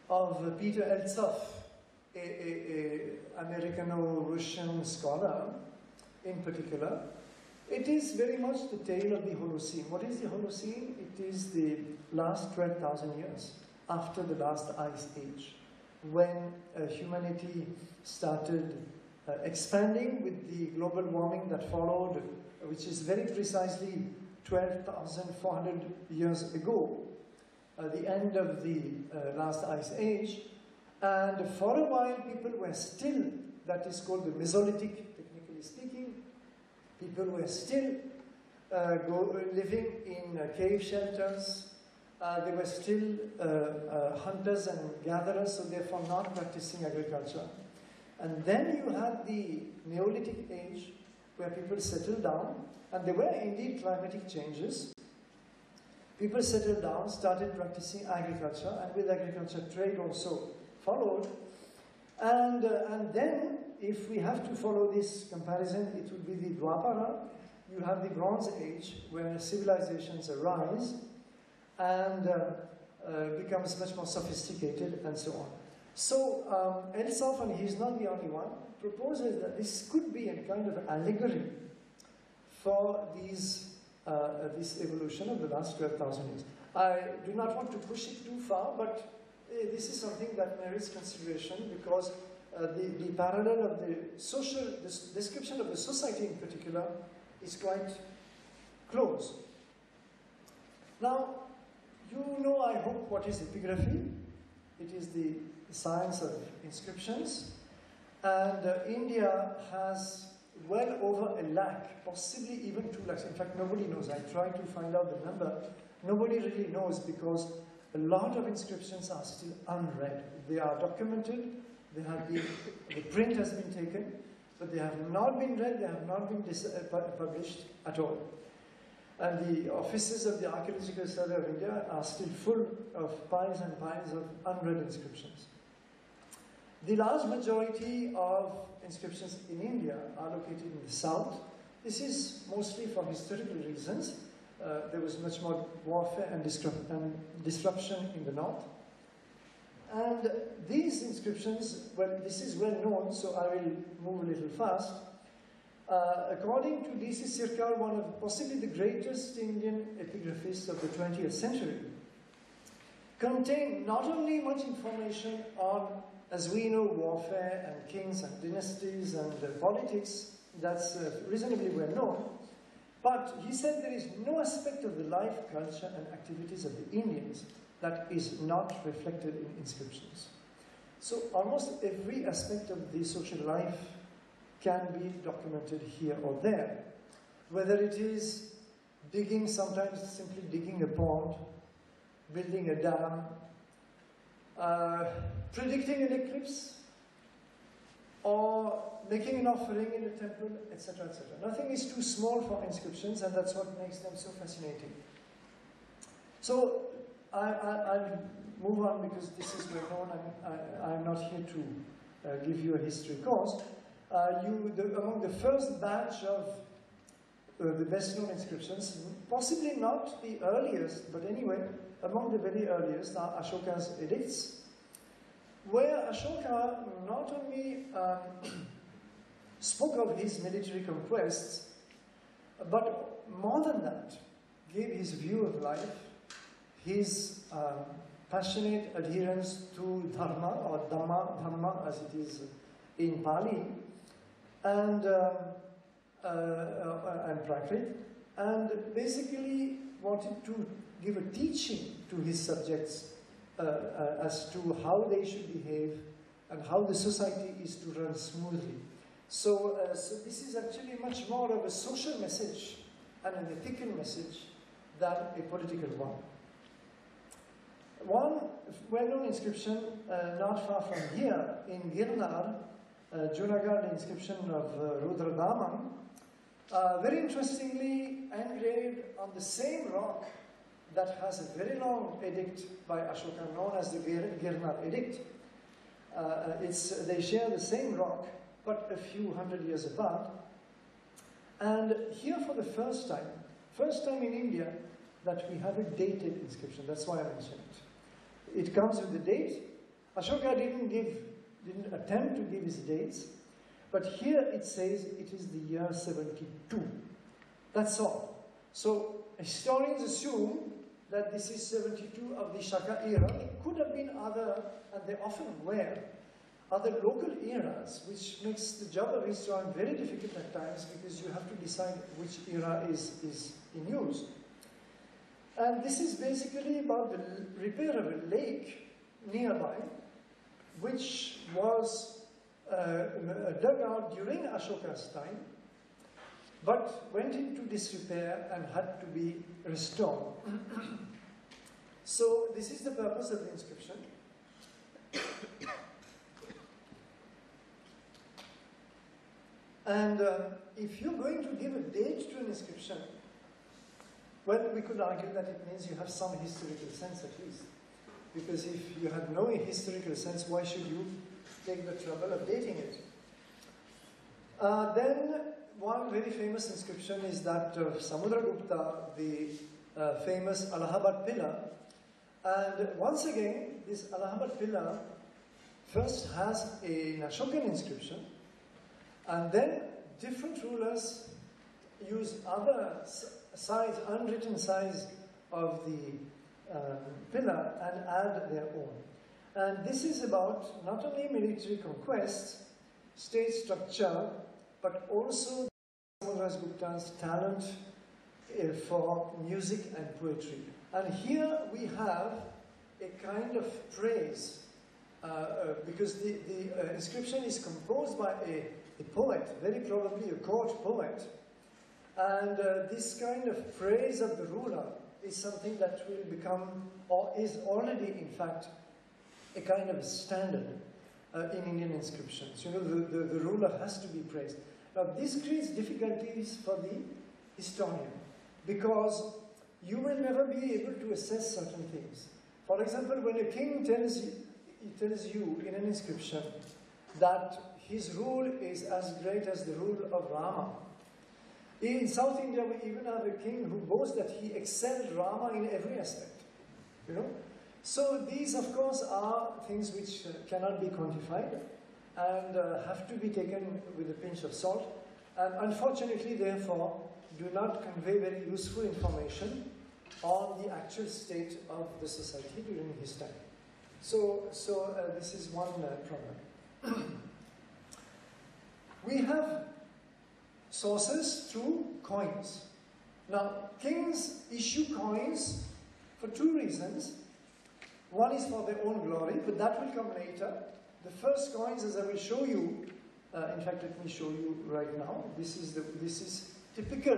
uh, of Peter Eltsov, a, a, a Americano-Russian scholar in particular, it is very much the tale of the Holocene. What is the Holocene? It is the last 12,000 years after the last ice age, when uh, humanity started uh, expanding with the global warming that followed, which is very precisely 12,400 years ago, uh, the end of the uh, last ice age, and for a while, people were still, that is called the Mesolithic, technically speaking, people were still uh, go, living in uh, cave shelters. Uh, they were still uh, uh, hunters and gatherers, so therefore not practicing agriculture. And then you had the Neolithic age, where people settled down, and there were indeed climatic changes. People settled down, started practicing agriculture, and with agriculture, trade also followed. And, uh, and then, if we have to follow this comparison, it would be the Dwapara. You have the Bronze Age, where civilizations arise and uh, uh, becomes much more sophisticated and so on. So um, Eltsov, and he's not the only one, proposes that this could be a kind of allegory for these, uh, this evolution of the last 12,000 years. I do not want to push it too far, but this is something that merits consideration because uh, the, the parallel of the social the description of the society in particular is quite close. Now, you know, I hope, what is epigraphy. It is the science of inscriptions. And uh, India has well over a lakh, possibly even two lakhs. In fact, nobody knows. I tried to find out the number. Nobody really knows because a lot of inscriptions are still unread. They are documented, they have been, the print has been taken, but they have not been read, they have not been uh, published at all. And the offices of the Archaeological Survey of India are still full of piles and piles of unread inscriptions. The large majority of inscriptions in India are located in the south. This is mostly for historical reasons uh, there was much more warfare and, and, disruption in the north. And these inscriptions, well, this is well known, so I will move a little fast. Uh, according to D.C. Sirkar, one of possibly the greatest Indian epigraphists of the 20th century, contain not only much information on, as we know, warfare and kings and dynasties and uh, politics, that's uh, reasonably well known, but he said there is no aspect of the life, culture, and activities of the Indians that is not reflected in inscriptions. So almost every aspect of the social life can be documented here or there. Whether it is digging, sometimes simply digging a pond, building a dam, uh, predicting an eclipse, or making an offering in a temple, etc., etc. Nothing is too small for inscriptions, and that's what makes them so fascinating. So I, will move on because this is well known, I, am not here to uh, give you a history course. Uh, you, the, among the first batch of uh, the best known inscriptions, possibly not the earliest, but anyway, among the very earliest are Ashoka's edicts, where Ashoka not only um, spoke of his military conquests, but more than that, gave his view of life, his um, passionate adherence to Dharma, or Dhamma, Dhamma as it is in Pali, and, um, uh, uh, and Prakrit, and basically wanted to give a teaching to his subjects uh, uh, as to how they should behave and how the society is to run smoothly. So, uh, so this is actually much more of a social message and an ethical message than a political one. One well-known inscription uh, not far from here in Girnar, uh, Junagadh, inscription of uh, Rudradaman, uh, very interestingly engraved on the same rock that has a very long edict by Ashoka known as the Girnar Edict. Uh, it's, they share the same rock, but a few hundred years apart. And here for the first time, first time in India, that we have a dated inscription. That's why I mentioned it. It comes with the date. Ashoka didn't give, didn't attempt to give his dates, but here it says it is the year 72. That's all. So historians assume that this is 72 of the Shaka era. It could have been other, and they often were, other local eras, which makes the job of historian very difficult at times because you have to decide which era is, is in use. And this is basically about the repair of a lake nearby, which was uh, dug out during Ashoka's time, but went into disrepair and had to be restored. so this is the purpose of the inscription. And uh, if you're going to give a date to an inscription, well, we could argue that it means you have some historical sense at least. Because if you have no historical sense, why should you take the trouble of dating it? Uh, then one very famous inscription is that of Samudragupta, the uh, famous Allahabad pillar. And once again, this Allahabad pillar first has a Ashokan inscription, and then different rulers use other sides, unwritten sides of the um, pillar and add their own. And this is about not only military conquest, state structure, but also Gupta's talent uh, for music and poetry. And here we have a kind of praise, uh, uh, because the, the uh, inscription is composed by a, poet, very probably a court poet. And uh, this kind of praise of the ruler is something that will become, or is already in fact, a kind of standard uh, in Indian inscriptions. You know, the, the, the ruler has to be praised. Now this creates difficulties for the historian because you will never be able to assess certain things. For example, when a king tells you, tells you in an inscription that his rule is as great as the rule of Rama. In South India, we even have a king who boasts that he excelled Rama in every aspect. You know? So these, of course, are things which uh, cannot be quantified and uh, have to be taken with a pinch of salt. And unfortunately, therefore, do not convey very useful information on the actual state of the society during his time. So, so uh, this is one uh, problem. we have sources through coins. Now, kings issue coins for two reasons. One is for their own glory, but that will come later. The first coins, as I will show you, uh, in fact, let me show you right now. This is, the, this is typical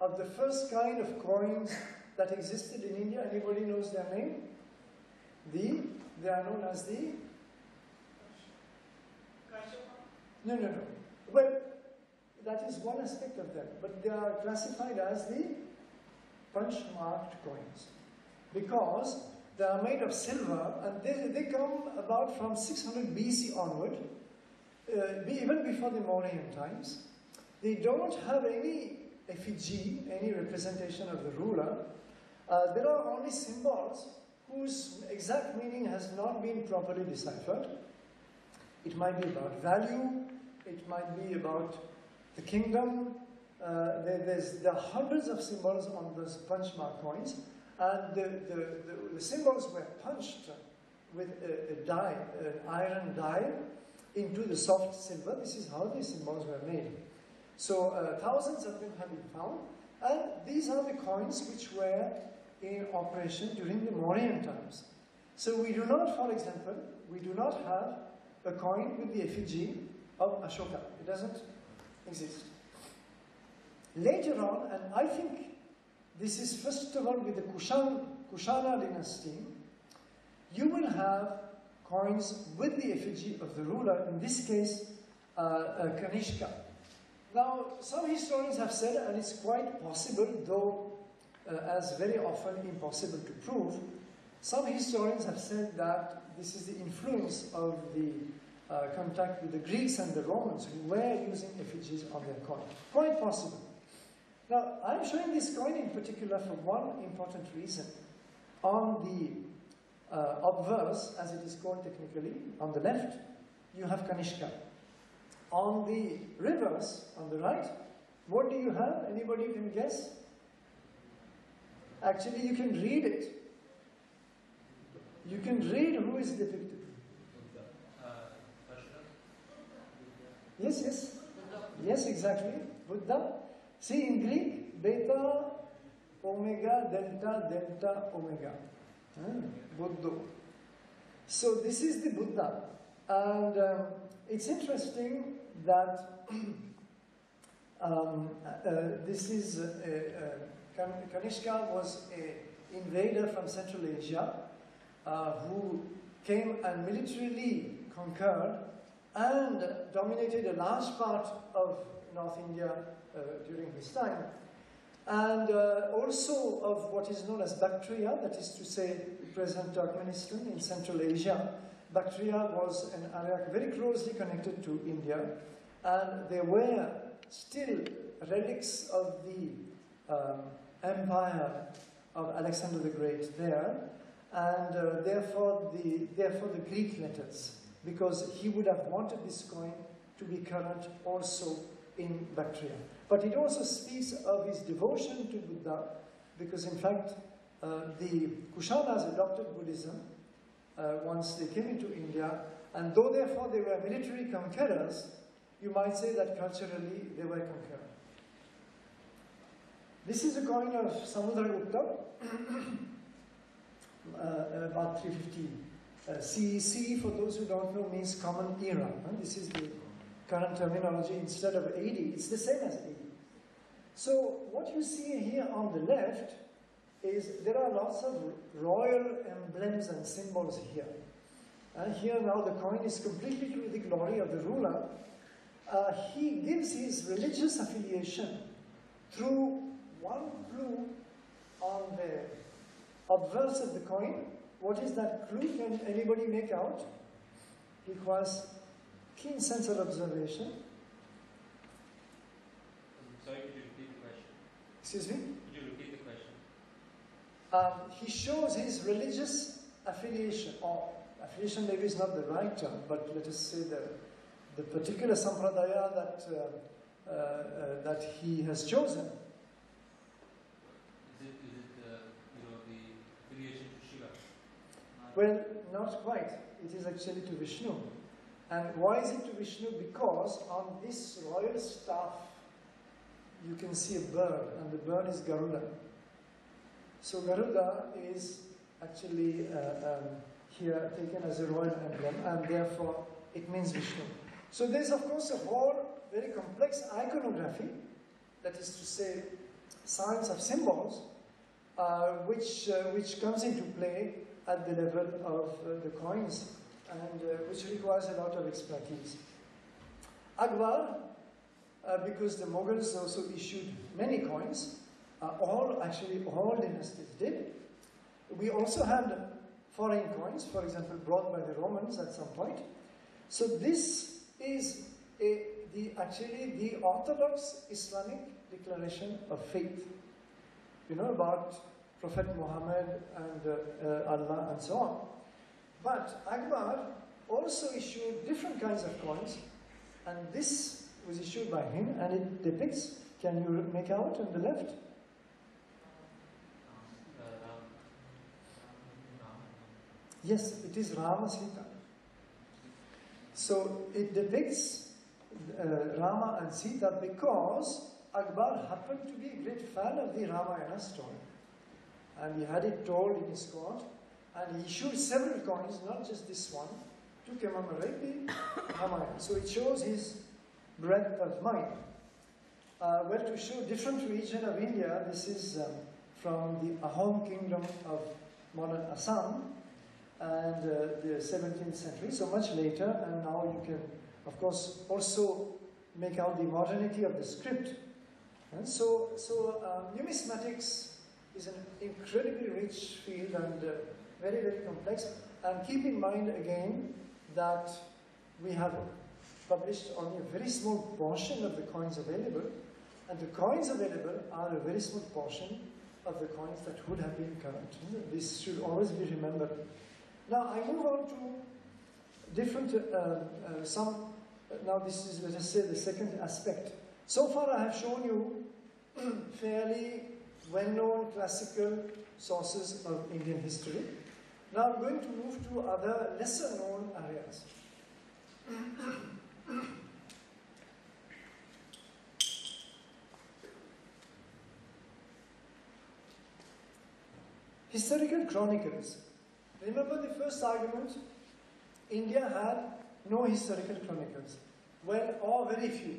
of the first kind of coins that existed in India. Anybody knows their name? The, they are known as the No, no, no. Well, that is one aspect of them, but they are classified as the punch-marked coins because they are made of silver and they, they come about from 600 BC onward, uh, even before the Mauryan times. They don't have any effigy, any representation of the ruler. Uh, there are only symbols whose exact meaning has not been properly deciphered. It might be about value, it might be about the kingdom. Uh, there, there, are hundreds of symbols on those punch mark coins, and the, the, the, the symbols were punched with a, a die, an iron die, into the soft silver. This is how these symbols were made. So uh, thousands of them have been found, and these are the coins which were in operation during the Mauryan times. So we do not, for example, we do not have a coin with the effigy of Ashoka. It doesn't exist. Later on, and I think this is first of all with the Kushan, Kushana dynasty, you will have coins with the effigy of the ruler, in this case, uh, uh, Kanishka. Now, some historians have said, and it's quite possible, though uh, as very often impossible to prove, some historians have said that this is the influence of the uh, contact with the Greeks and the Romans who were using effigies on their coin. Quite possible. Now, I'm showing this coin in particular for one important reason. On the uh, obverse, as it is called technically, on the left, you have Kanishka. On the reverse, on the right, what do you have? Anybody can guess? Actually, you can read it. You can read who is depicted. Yes, yes. Yes, exactly. Buddha. See in Greek, beta, omega, delta, delta, omega. Hmm. Buddha. So this is the Buddha. And um, it's interesting that um, uh, this is, uh, uh, Kanishka was an invader from Central Asia uh, who came and militarily conquered and dominated a large part of North India uh, during his time. And uh, also of what is known as Bactria, that is to say, present Turkmenistan in Central Asia. Bactria was an area very closely connected to India, and there were still relics of the um, empire of Alexander the Great there, and uh, therefore, the, therefore the Greek letters because he would have wanted this coin to be current also in Bactria. But it also speaks of his devotion to Buddha, because in fact, uh, the Kushanas adopted Buddhism uh, once they came into India, and though therefore they were military conquerors, you might say that culturally they were conquered. This is a coin of Samudragupta, uh, about 315 uh, CEC, for those who don't know, means common era. This is the current terminology. Instead of AD, it's the same as AD. So what you see here on the left is there are lots of royal emblems and symbols here. And here now the coin is completely to the glory of the ruler. Uh, he gives his religious affiliation through one blue on the obverse of the coin what is that clue? Can anybody make out? Requires keen sense of observation. Sorry, could you repeat the question? Excuse me? Could you repeat the question? Um, he shows his religious affiliation, or affiliation maybe is not the right term, but let us say the, the particular sampradaya that, uh, uh, uh, that he has chosen. Well, not quite. It is actually to Vishnu. And why is it to Vishnu? Because on this royal staff, you can see a bird, and the bird is Garuda. So Garuda is actually uh, um, here taken as a royal emblem, and therefore it means Vishnu. So there's, of course, a whole very complex iconography, that is to say, science of symbols, uh, which, uh, which comes into play at the level of uh, the coins and uh, which requires a lot of expertise. Akbar, uh, because the Mughals also issued many coins, uh, all actually all dynasties did. We also had foreign coins, for example, brought by the Romans at some point. So this is a, the, actually the orthodox Islamic declaration of faith. You know about Prophet Muhammad and uh, uh, Allah and so on. But Akbar also issued different kinds of coins, and this was issued by him, and it depicts, can you make out on the left? Yes, it is Rama Sita. So it depicts uh, Rama and Sita because Akbar happened to be a great fan of the Ramayana story. And he had it told in his court, and he issued several coins, not just this one, to commemorate the Ramayana. So it shows his breadth of mind. Uh, well, to show different region of India, this is um, from the Ahom kingdom of modern Assam, and uh, the 17th century, so much later, and now you can, of course, also make out the modernity of the script. And so, so uh, numismatics is an incredibly rich field and uh, very, very complex. And keep in mind again that we have published only a very small portion of the coins available, and the coins available are a very small portion of the coins that would have been current. This should always be remembered. Now I move on to different, uh, uh, some, now this is, let us say, the second aspect. So far I have shown you fairly well-known classical sources of Indian history. Now I'm going to move to other lesser-known areas. Historical chronicles Remember the first argument? India had no historical chronicles. Well, or very few.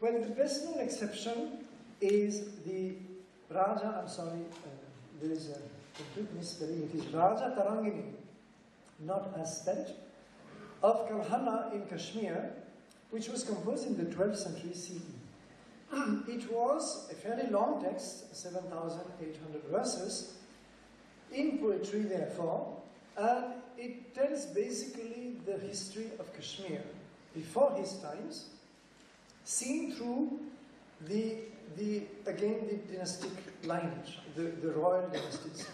Well, the best known exception is the Raja, I'm sorry, uh, there is a complete misspelling. It is Raja Tarangini, not as spelled, of Kalhana in Kashmir, which was composed in the 12th century CE. it was a fairly long text, 7,800 verses, in poetry, therefore, and it tells basically the history of Kashmir before his times, seen through the, the again, the dynastic lineage, the, the royal dynasties.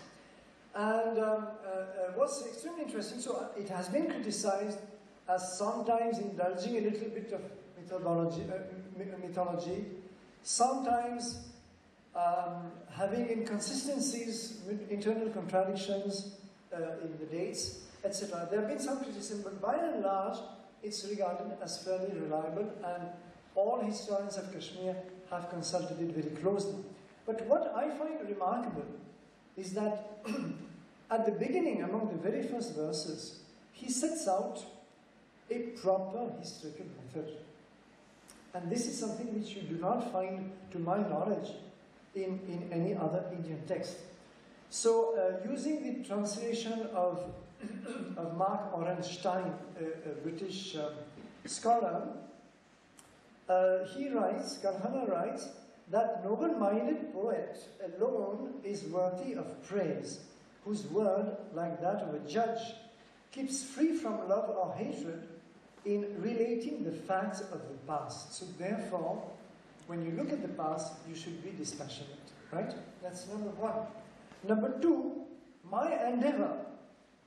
And um, uh, uh, what's extremely interesting, so uh, it has been criticized as sometimes indulging a little bit of mythology, uh, mythology sometimes um, having inconsistencies, internal contradictions uh, in the dates, etc. There have been some criticism, but by and large, it's regarded as fairly reliable, and all historians of Kashmir have consulted it very closely. But what I find remarkable is that at the beginning, among the very first verses, he sets out a proper historical method. And this is something which you do not find, to my knowledge, in, in any other Indian text. So uh, using the translation of, of Marc Aurel Stein, a, a British um, scholar, uh, he writes, Kalhana writes, that noble-minded poet alone is worthy of praise, whose word, like that of a judge, keeps free from love or hatred in relating the facts of the past. So therefore, when you look at the past, you should be dispassionate, right? That's number one. Number two, my endeavor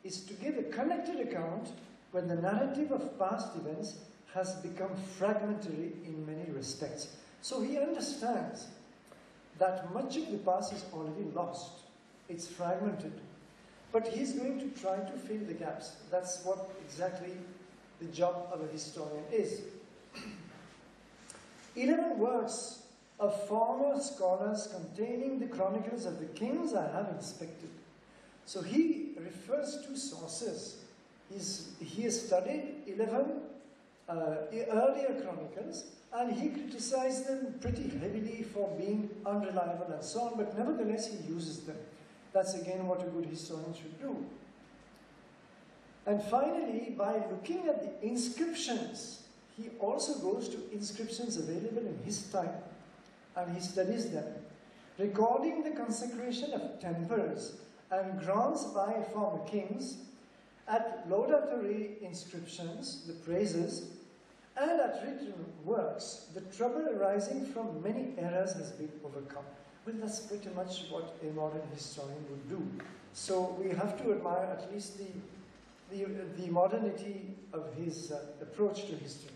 is to give a connected account when the narrative of past events has become fragmentary in many respects. So he understands that much of the past is already lost. It's fragmented. But he's going to try to fill the gaps. That's what exactly the job of a historian is. 11 works of former scholars containing the chronicles of the kings I have inspected. So he refers to sources. He's, he has studied 11 uh, earlier chronicles and he criticized them pretty heavily for being unreliable and so on, but nevertheless he uses them. That's again what a good historian should do. And finally, by looking at the inscriptions he also goes to inscriptions available in his time and he studies them, recording the consecration of temples and grants by former kings, at laudatory inscriptions, the praises, and at written works, the trouble arising from many errors has been overcome. Well, that's pretty much what a modern historian would do. So we have to admire at least the, the, the modernity of his uh, approach to history.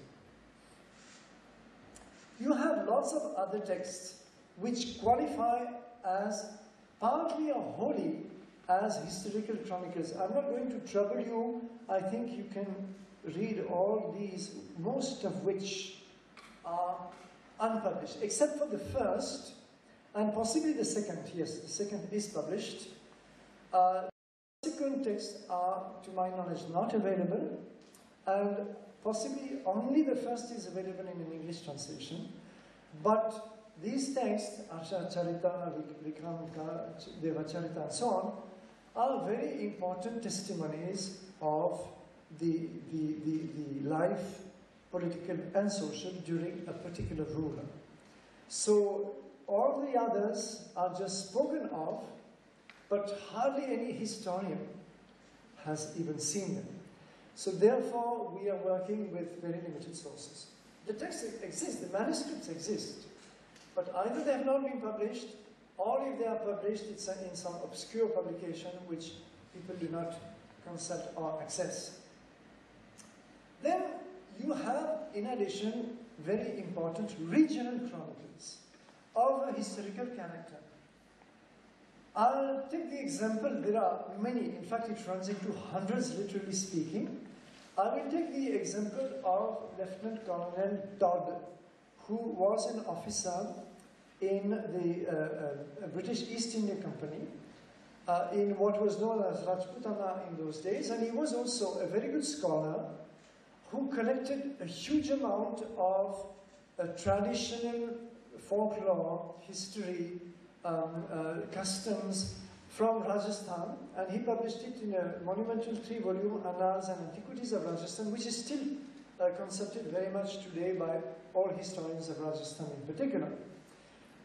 You have lots of other texts which qualify as partly or wholly as historical chronicles. I'm not going to trouble you. I think you can read all these, most of which are unpublished, except for the first and possibly the second. Yes, the second is published. Uh, subsequent texts are, to my knowledge, not available, and possibly only the first is available in an English translation. But these texts, Harsha Charita, Vikramika, Devacharita, and so on, are very important testimonies of the, the, the, the life, political and social, during a particular ruler. So all the others are just spoken of, but hardly any historian has even seen them. So therefore, we are working with very limited sources. The texts exist, the manuscripts exist, but either they have not been published, or if they are published, it's in some obscure publication which people do not consult or access. Then you have, in addition, very important regional chronicles of a historical character. I'll take the example, there are many, in fact it runs into hundreds literally speaking. I will take the example of Lieutenant Colonel Tod, who was an officer in the uh, uh, British East India Company, uh, in what was known as Rajputana in those days, and he was also a very good scholar who collected a huge amount of traditional folklore, history, um, uh, customs from Rajasthan, and he published it in a monumental three-volume Annals and Antiquities of Rajasthan, which is still uh, consulted very much today by all historians of Rajasthan in particular.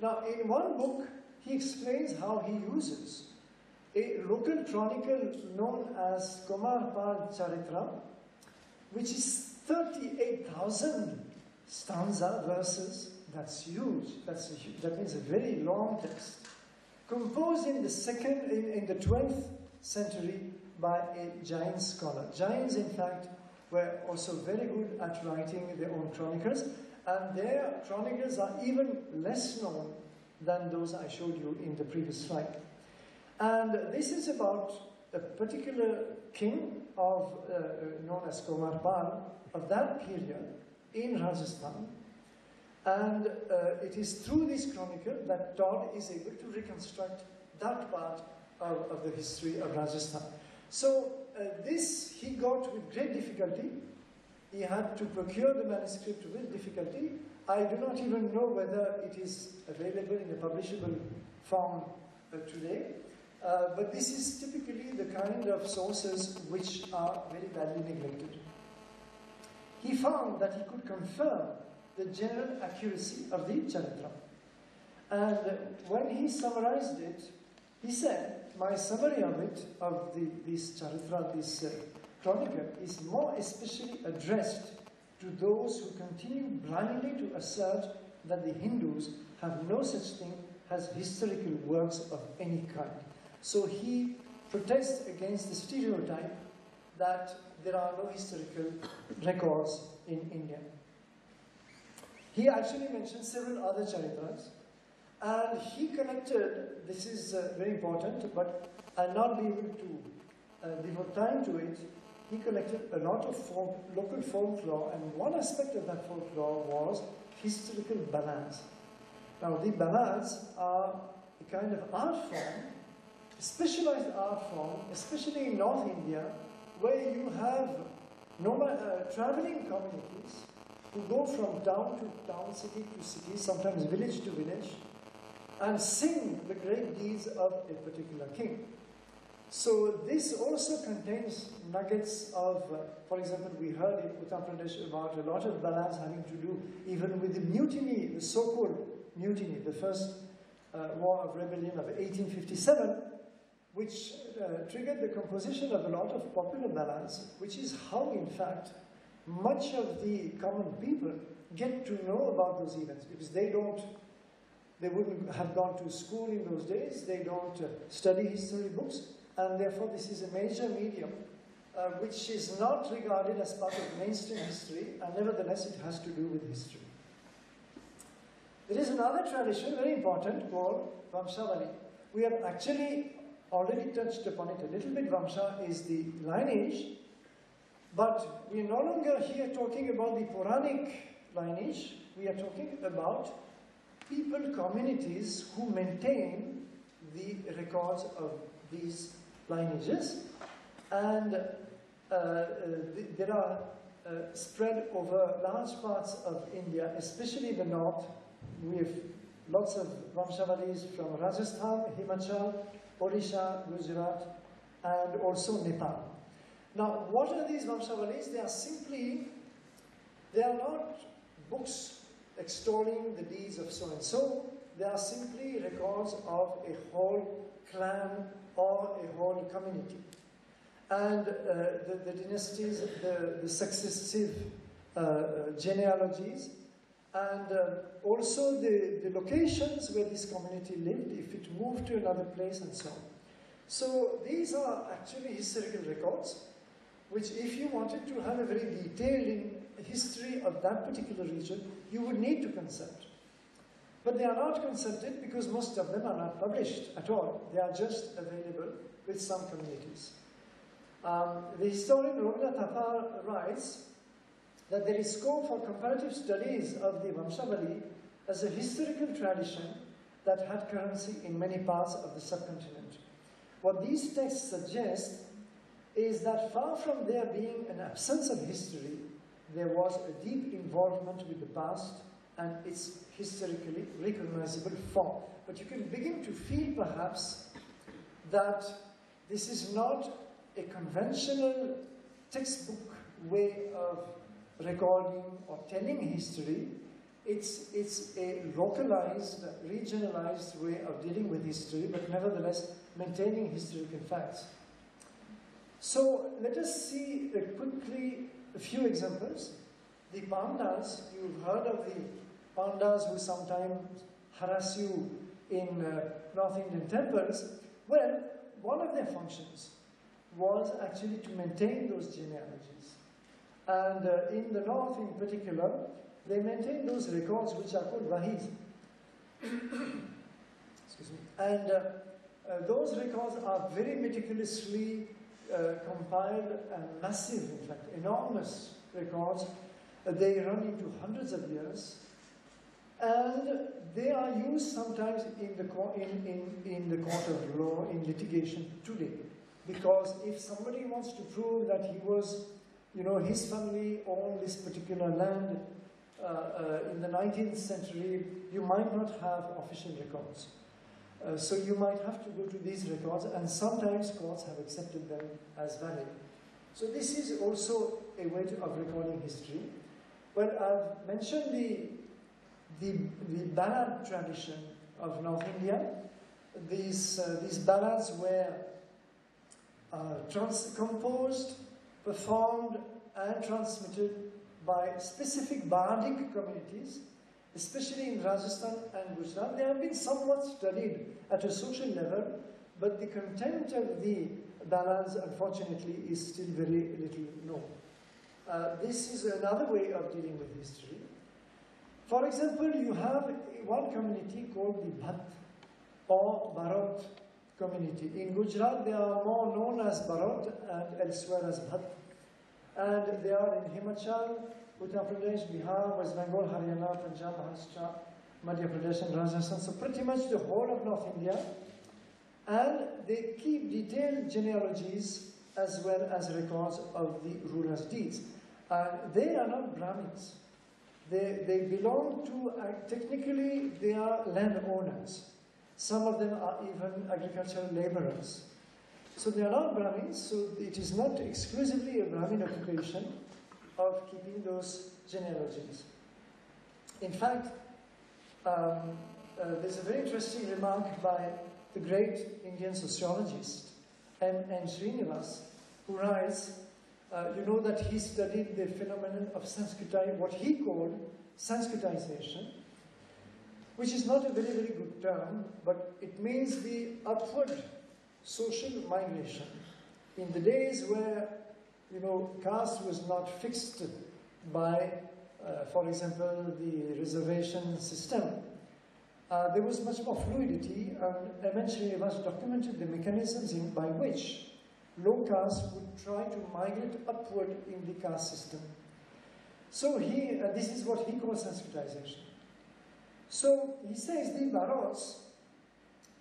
Now, in one book, he explains how he uses a local chronicle known as Kumarpal Charitra, which is 38,000 stanza verses. That's huge. That's huge. That means a very long text. Composed in the second, in, in the 12th century by a Jain scholar. Jains, in fact, were also very good at writing their own chronicles, and their chronicles are even less known than those I showed you in the previous slide. And this is about a particular king of, uh, uh known as Kumarpal of that period in Rajasthan. And uh, it is through this chronicle that Tod is able to reconstruct that part of, of the history of Rajasthan. So uh, this he got with great difficulty. He had to procure the manuscript with difficulty. I do not even know whether it is available in a publishable form uh, today. Uh, but this is typically the kind of sources which are very badly neglected. He found that he could confirm the general accuracy of the Charitra. And when he summarized it, he said, my summary of it, of the, this Charitra, this uh, chronicle, is more especially addressed to those who continue blindly to assert that the Hindus have no such thing as historical works of any kind. So he protests against the stereotype that there are no historical records in India. He actually mentions several other charitras, and he connected, this is uh, very important, but I'll not be able to uh, devote time to it. He collected a lot of folk, local folklore, and one aspect of that folklore was historical ballads. Now, the ballads are a kind of art form, a specialized art form, especially in North India, where you have nomad, uh, traveling communities who go from town to town, city to city, sometimes village to village, and sing the great deeds of a particular king. So this also contains nuggets of, uh, for example, we heard in Uttar Pradesh about a lot of ballads having to do even with the mutiny, the so-called mutiny, the first uh, war of rebellion of 1857, which uh, triggered the composition of a lot of popular ballads, which is how, in fact, much of the common people get to know about those events. Because they don't, they wouldn't have gone to school in those days, they don't uh, study history books, and therefore this is a major medium uh, which is not regarded as part of mainstream history, and nevertheless it has to do with history. There is another tradition, very important, called Vamshavali. We have actually already touched upon it a little bit. Vamsha is the lineage, but we are no longer here talking about the Puranic lineage. We are talking about people, communities who maintain the records of these lineages. And uh, uh, there are uh, spread over large parts of India, especially the north. We have lots of Vamshavalis from Rajasthan, Himachal, Odisha, Gujarat, and also Nepal. Now, what are these Vamshavalis? They are simply, they are not books extolling the deeds of so and so. They are simply records of a whole clan or a whole community. And uh, the, the, dynasties, the, the successive uh, genealogies, and uh, also the, the locations where this community lived, if it moved to another place and so on. So these are actually historical records, which if you wanted to have a very detailed history of that particular region, you would need to consult. But they are not consulted because most of them are not published at all. They are just available with some communities. Um, the historian Rabindranath Thapar writes that there is scope for comparative studies of the Vamshavali as a historical tradition that had currency in many parts of the subcontinent. What these texts suggest is that far from there being an absence of history, there was a deep involvement with the past and its historically recognizable form. But you can begin to feel perhaps that this is not a conventional textbook way of recording or telling history. It's, it's a localized, regionalized way of dealing with history, but nevertheless maintaining historical facts. So let us see uh, quickly a few examples. The pandas, you've heard of the pandas who sometimes harass you in uh, North Indian temples. Well, one of their functions was actually to maintain those genealogies. And uh, in the north in particular, they maintain those records which are called vahis. Excuse me. And uh, uh, those records are very meticulously uh, compiled and massive, in fact, enormous records. They run into hundreds of years. And they are used sometimes in the, in, in, in the court of law, in litigation today. Because if somebody wants to prove that he was, you know, his family owned this particular land uh, uh, in the 19th century, you might not have official records. Uh, so you might have to go to these records, and sometimes courts have accepted them as valid. So this is also a way to, of recording history. Well, I've mentioned the, the, the ballad tradition of North India. These, uh, these ballads were uh, composed, performed, and transmitted by specific bardic communities especially in Rajasthan and Gujarat, they have been somewhat studied at a social level, but the content of the ballads, unfortunately, is still very little known. Uh, this is another way of dealing with history. For example, you have one community called the Bhat or Barot community. In Gujarat, they are more known as Barot and elsewhere as Bhat. And they are in Himachal, Uttar Pradesh, Bihar, West Bengal, Haryana, Punjab, Maharashtra, Madhya Pradesh and Rajasthan. So pretty much the whole of North India. And they keep detailed genealogies as well as records of the rulers' deeds. And they are not Brahmins. They, they belong to, uh, technically, they are landowners. Some of them are even agricultural laborers. So they are not Brahmins, so it is not exclusively a Brahmin occupation of keeping those genealogies. In fact, um, uh, there's a very interesting remark by the great Indian sociologist M. N. Srinivas, who writes, uh, you know that he studied the phenomenon of Sanskritization, what he called Sanskritization, which is not a very, very good term, but it means the upward social migration. In the days where, you know, caste was not fixed by, uh, for example, the reservation system, uh, there was much more fluidity, and eventually it was documented the mechanisms in, by which low caste would try to migrate upward in the caste system. So he, uh, this is what he calls Sanskritization. So he says the Barots,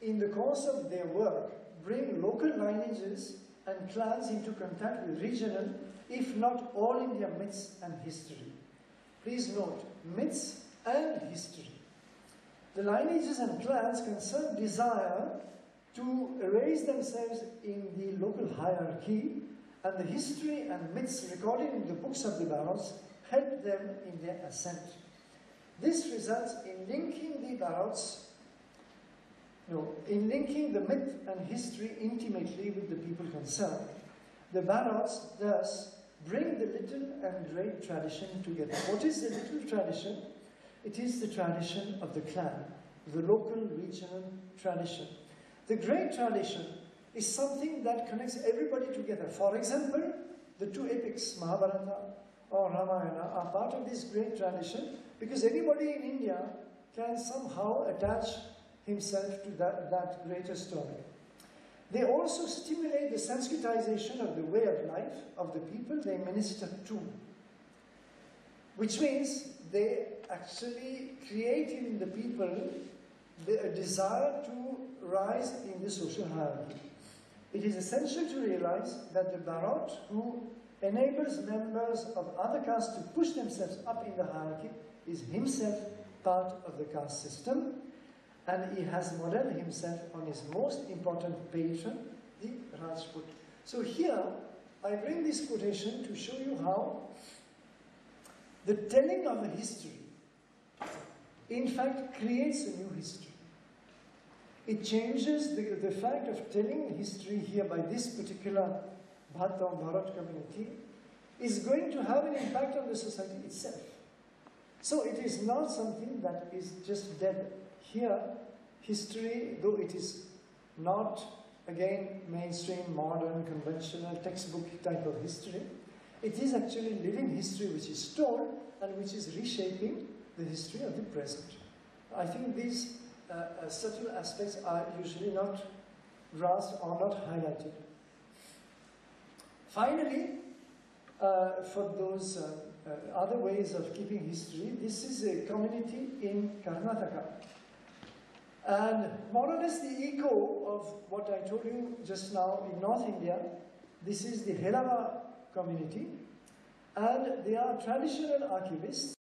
in the course of their work, bring local lineages and clans into contact with regional, if not all India myths and history. Please note, myths and history. The lineages and clans concern desire to raise themselves in the local hierarchy, and the history and myths recorded in the books of the Barots help them in their ascent. This results in linking the Barots, no, in linking the myth and history intimately with the people concerned. The Barots thus bring the little and great tradition together. What is the little tradition? It is the tradition of the clan, the local regional tradition. The great tradition is something that connects everybody together. For example, the two epics, Mahabharata or Ramayana, are part of this great tradition because anybody in India can somehow attach himself to that, that greater story. They also stimulate the Sanskritization of the way of life of the people they minister to, which means they actually create in the people the desire to rise in the social hierarchy. It is essential to realize that the Barot, who enables members of other castes to push themselves up in the hierarchy, is himself part of the caste system, and he has modeled himself on his most important patron, the Rajput. So here, I bring this quotation to show you how the telling of a history, in fact, creates a new history. It changes the, the fact of telling history here by this particular Bhat or Barot community is going to have an impact on the society itself. So it is not something that is just dead. Here, history, though it is not, again, mainstream, modern, conventional, textbook type of history, it is actually living history which is told and which is reshaping the history of the present. I think these uh, uh, aspects are usually not grasped or not highlighted. Finally, uh, for those uh, uh, other ways of keeping history, this is a community in Karnataka. And more or less the echo of what I told you just now in North India, this is the Helava community. And they are traditional archivists.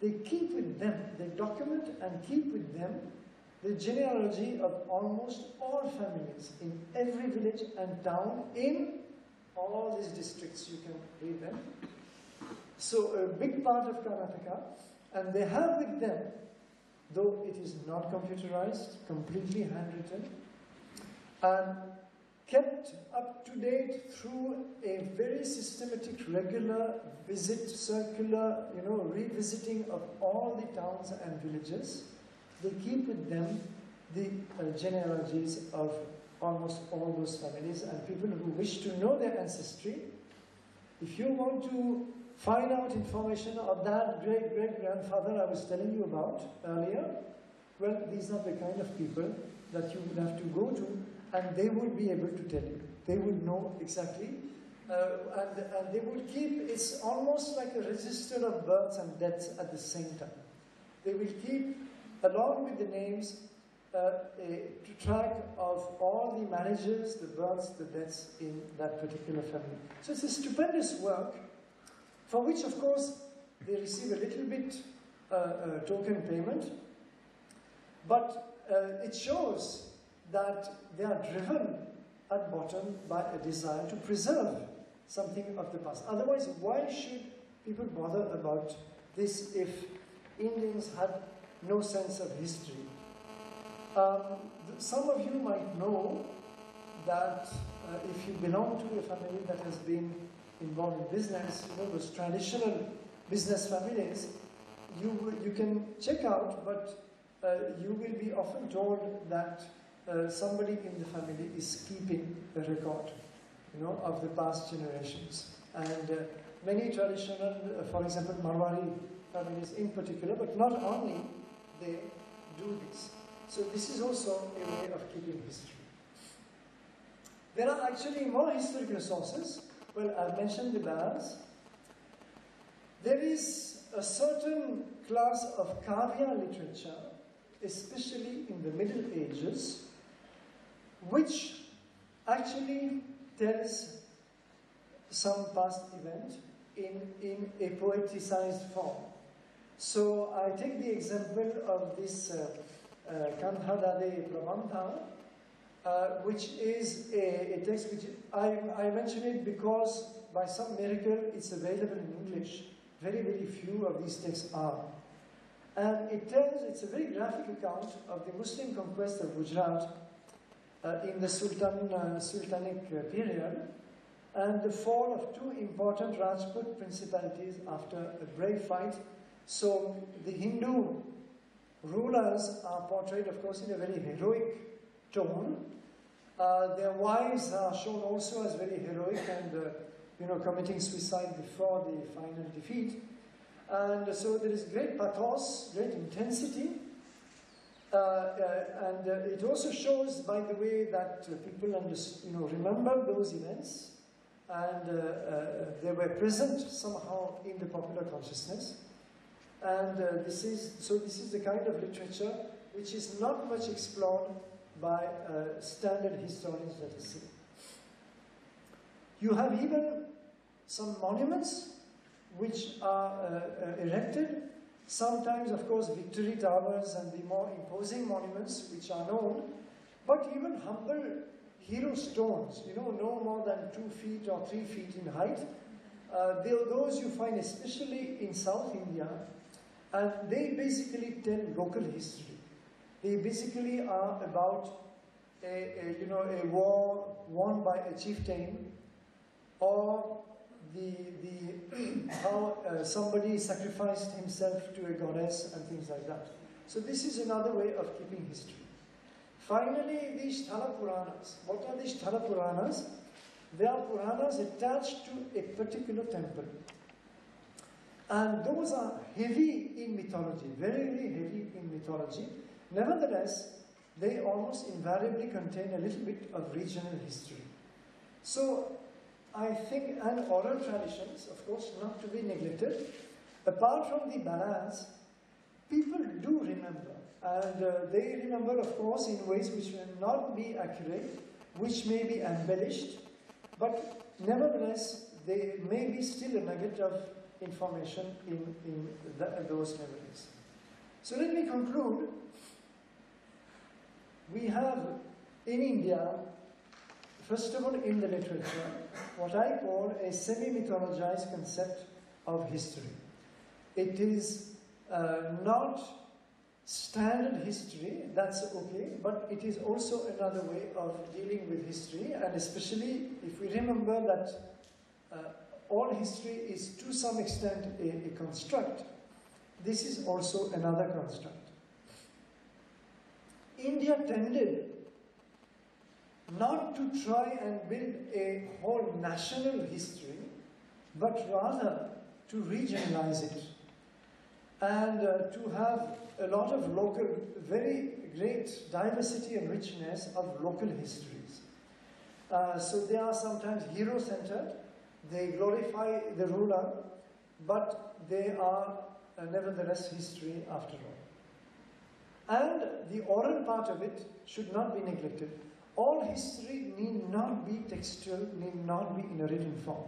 They keep with them, they document and keep with them the genealogy of almost all families in every village and town in all these districts. You can read them. So a big part of Karnataka, and they have with them, though it is not computerized, completely handwritten, and kept up to date through a very systematic, regular visit, circular, you know, revisiting of all the towns and villages they keep with them the uh, genealogies of almost all those families and people who wish to know their ancestry. If you want to find out information of that great great grandfather I was telling you about earlier, well, these are the kind of people that you would have to go to, and they would be able to tell you. They would know exactly, uh, and, and they would keep, it's almost like a register of births and deaths at the same time. They will keep along with the names, uh, a track of all the managers, the births, the deaths in that particular family. So it's a stupendous work for which, of course, they receive a little bit uh, uh, token payment, but uh, it shows that they are driven at bottom by a desire to preserve something of the past. Otherwise, why should people bother about this if Indians had no sense of history? Um, some of you might know that uh, if you belong to a family that has been involved in business, you know, those traditional business families, you, you can check out, but uh, you will be often told that uh, somebody in the family is keeping a record, you know, of the past generations. And uh, many traditional, uh, for example, Marwari families in particular, but not only, they do this. So this is also a way of keeping history. There are actually more historical sources. Well, I've mentioned the Balas. There is a certain class of Kavya literature, especially in the Middle Ages, which actually tells some past event in, in a poeticized form. So I take the example of this uh, uh, Prabandha, uh, which is a, a, text which I, I mention it because by some miracle it's available in English. Very, very few of these texts are. And it tells, it's a very graphic account of the Muslim conquest of Gujarat uh, in the Sultan, uh, Sultanic uh, period and the fall of two important Rajput principalities after a brave fight. So the Hindu rulers are portrayed, of course, in a very heroic tone. Uh, their wives are shown also as very heroic and, uh, you know, committing suicide before the final defeat. And so there is great pathos, great intensity, uh, uh, and uh, it also shows, by the way, that people you know, remember those events and they were present somehow in the popular consciousness. And this is, so this is the kind of literature which is not much explored by uh, standard historians, let us say. You have even some monuments which are uh, uh, erected Sometimes, of course, victory towers and the more imposing monuments which are known, but even humble hero stones, you know, no more than two feet or three feet in height. Uh, those you find especially in South India, and they basically tell local history. They basically are about a, a you know, a war won by a chieftain or the, the, how uh, somebody sacrificed himself to a goddess and things like that. So this is another way of keeping history. Finally, the Sthala Puranas. What are the Sthala Puranas? They are Puranas attached to a particular temple. And those are heavy in mythology, very, very heavy in mythology. Nevertheless, they almost invariably contain a little bit of regional history. So I think, and oral traditions, of course, not to be neglected. Apart from the balance, people do remember. And uh, they remember, of course, in ways which may not be accurate, which may be embellished, but nevertheless, there may be still a nugget of information in, in the, those memories. So let me conclude. We have in India First of all, in the literature, what I call a semi-mythologized concept of history. It is uh, not standard history, that's okay, but it is also another way of dealing with history, and especially if we remember that uh, all history is to some extent a, a construct, this is also another construct. India tended not to try and build a whole national history, but rather to regionalize it and uh, to have a lot of local, very great diversity and richness of local histories. Uh, so they are sometimes hero-centered, they glorify the ruler, but they are uh, nevertheless history after all. And the oral part of it should not be neglected. All history need not be textual, need not be in a written form.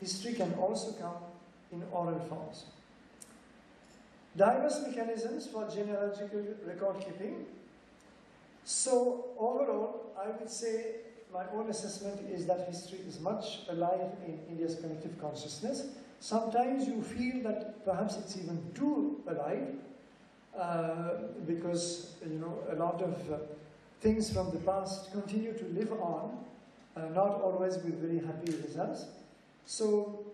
History can also come in oral forms. Diverse mechanisms for genealogical record keeping. So overall, I would say my own assessment is that history is much alive in India's collective consciousness. Sometimes you feel that perhaps it's even too alive uh, because you know a lot of uh, things from the past continue to live on, uh, not always with very happy results. So,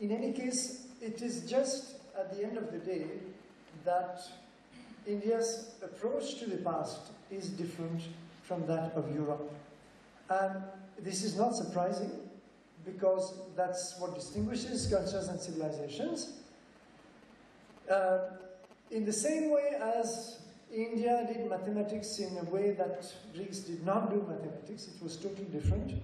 in any case, it is just at the end of the day that India's approach to the past is different from that of Europe. And this is not surprising because that's what distinguishes cultures and civilizations. Uh, in the same way as India did mathematics in a way that Greeks did not do mathematics, it was totally different.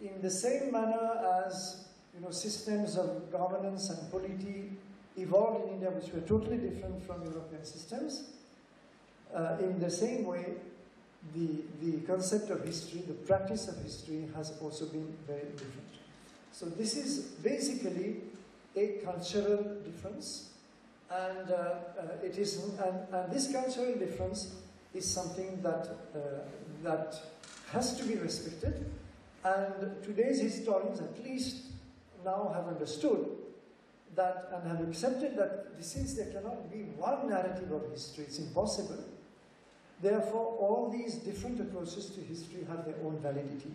In the same manner as you know, systems of governance and polity evolved in India, which were totally different from European systems. Uh, in the same way, the, the concept of history, the practice of history has also been very different. So this is basically a cultural difference and uh, uh, it is, and, and, this cultural difference is something that, uh, that has to be respected and today's historians at least now have understood that and have accepted that since there cannot be one narrative of history, it's impossible. Therefore, all these different approaches to history have their own validity.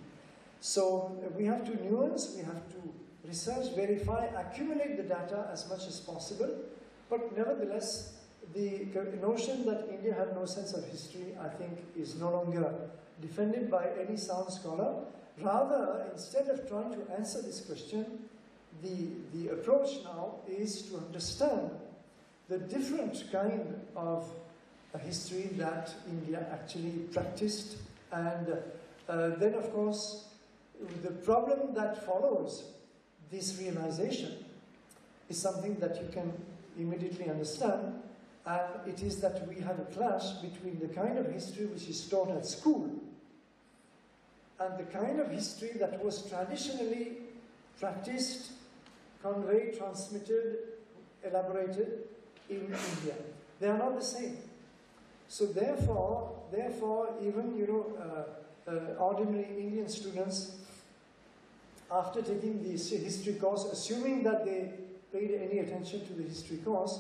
So uh, we have to nuance, we have to research, verify, accumulate the data as much as possible, but nevertheless, the notion that India had no sense of history, I think, is no longer defended by any sound scholar. Rather, instead of trying to answer this question, the, the approach now is to understand the different kind of history that India actually practiced. And uh, then, of course, the problem that follows this realization is something that you can immediately understand, and it is that we have a clash between the kind of history which is taught at school and the kind of history that was traditionally practiced conveyed, transmitted, elaborated in India. They are not the same. So therefore, therefore, even you know, uh, uh, ordinary Indian students, after taking the history course, assuming that they paid any attention to the history course,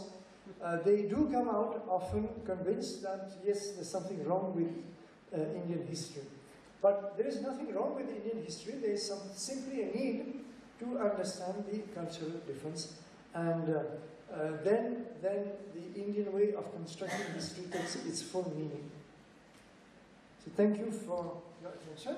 uh, they do come out often convinced that yes, there's something wrong with uh, Indian history. But there is nothing wrong with Indian history. There is some, simply a need to understand the cultural difference. And uh, then, then the Indian way of constructing history takes is full meaning. So thank you for your attention.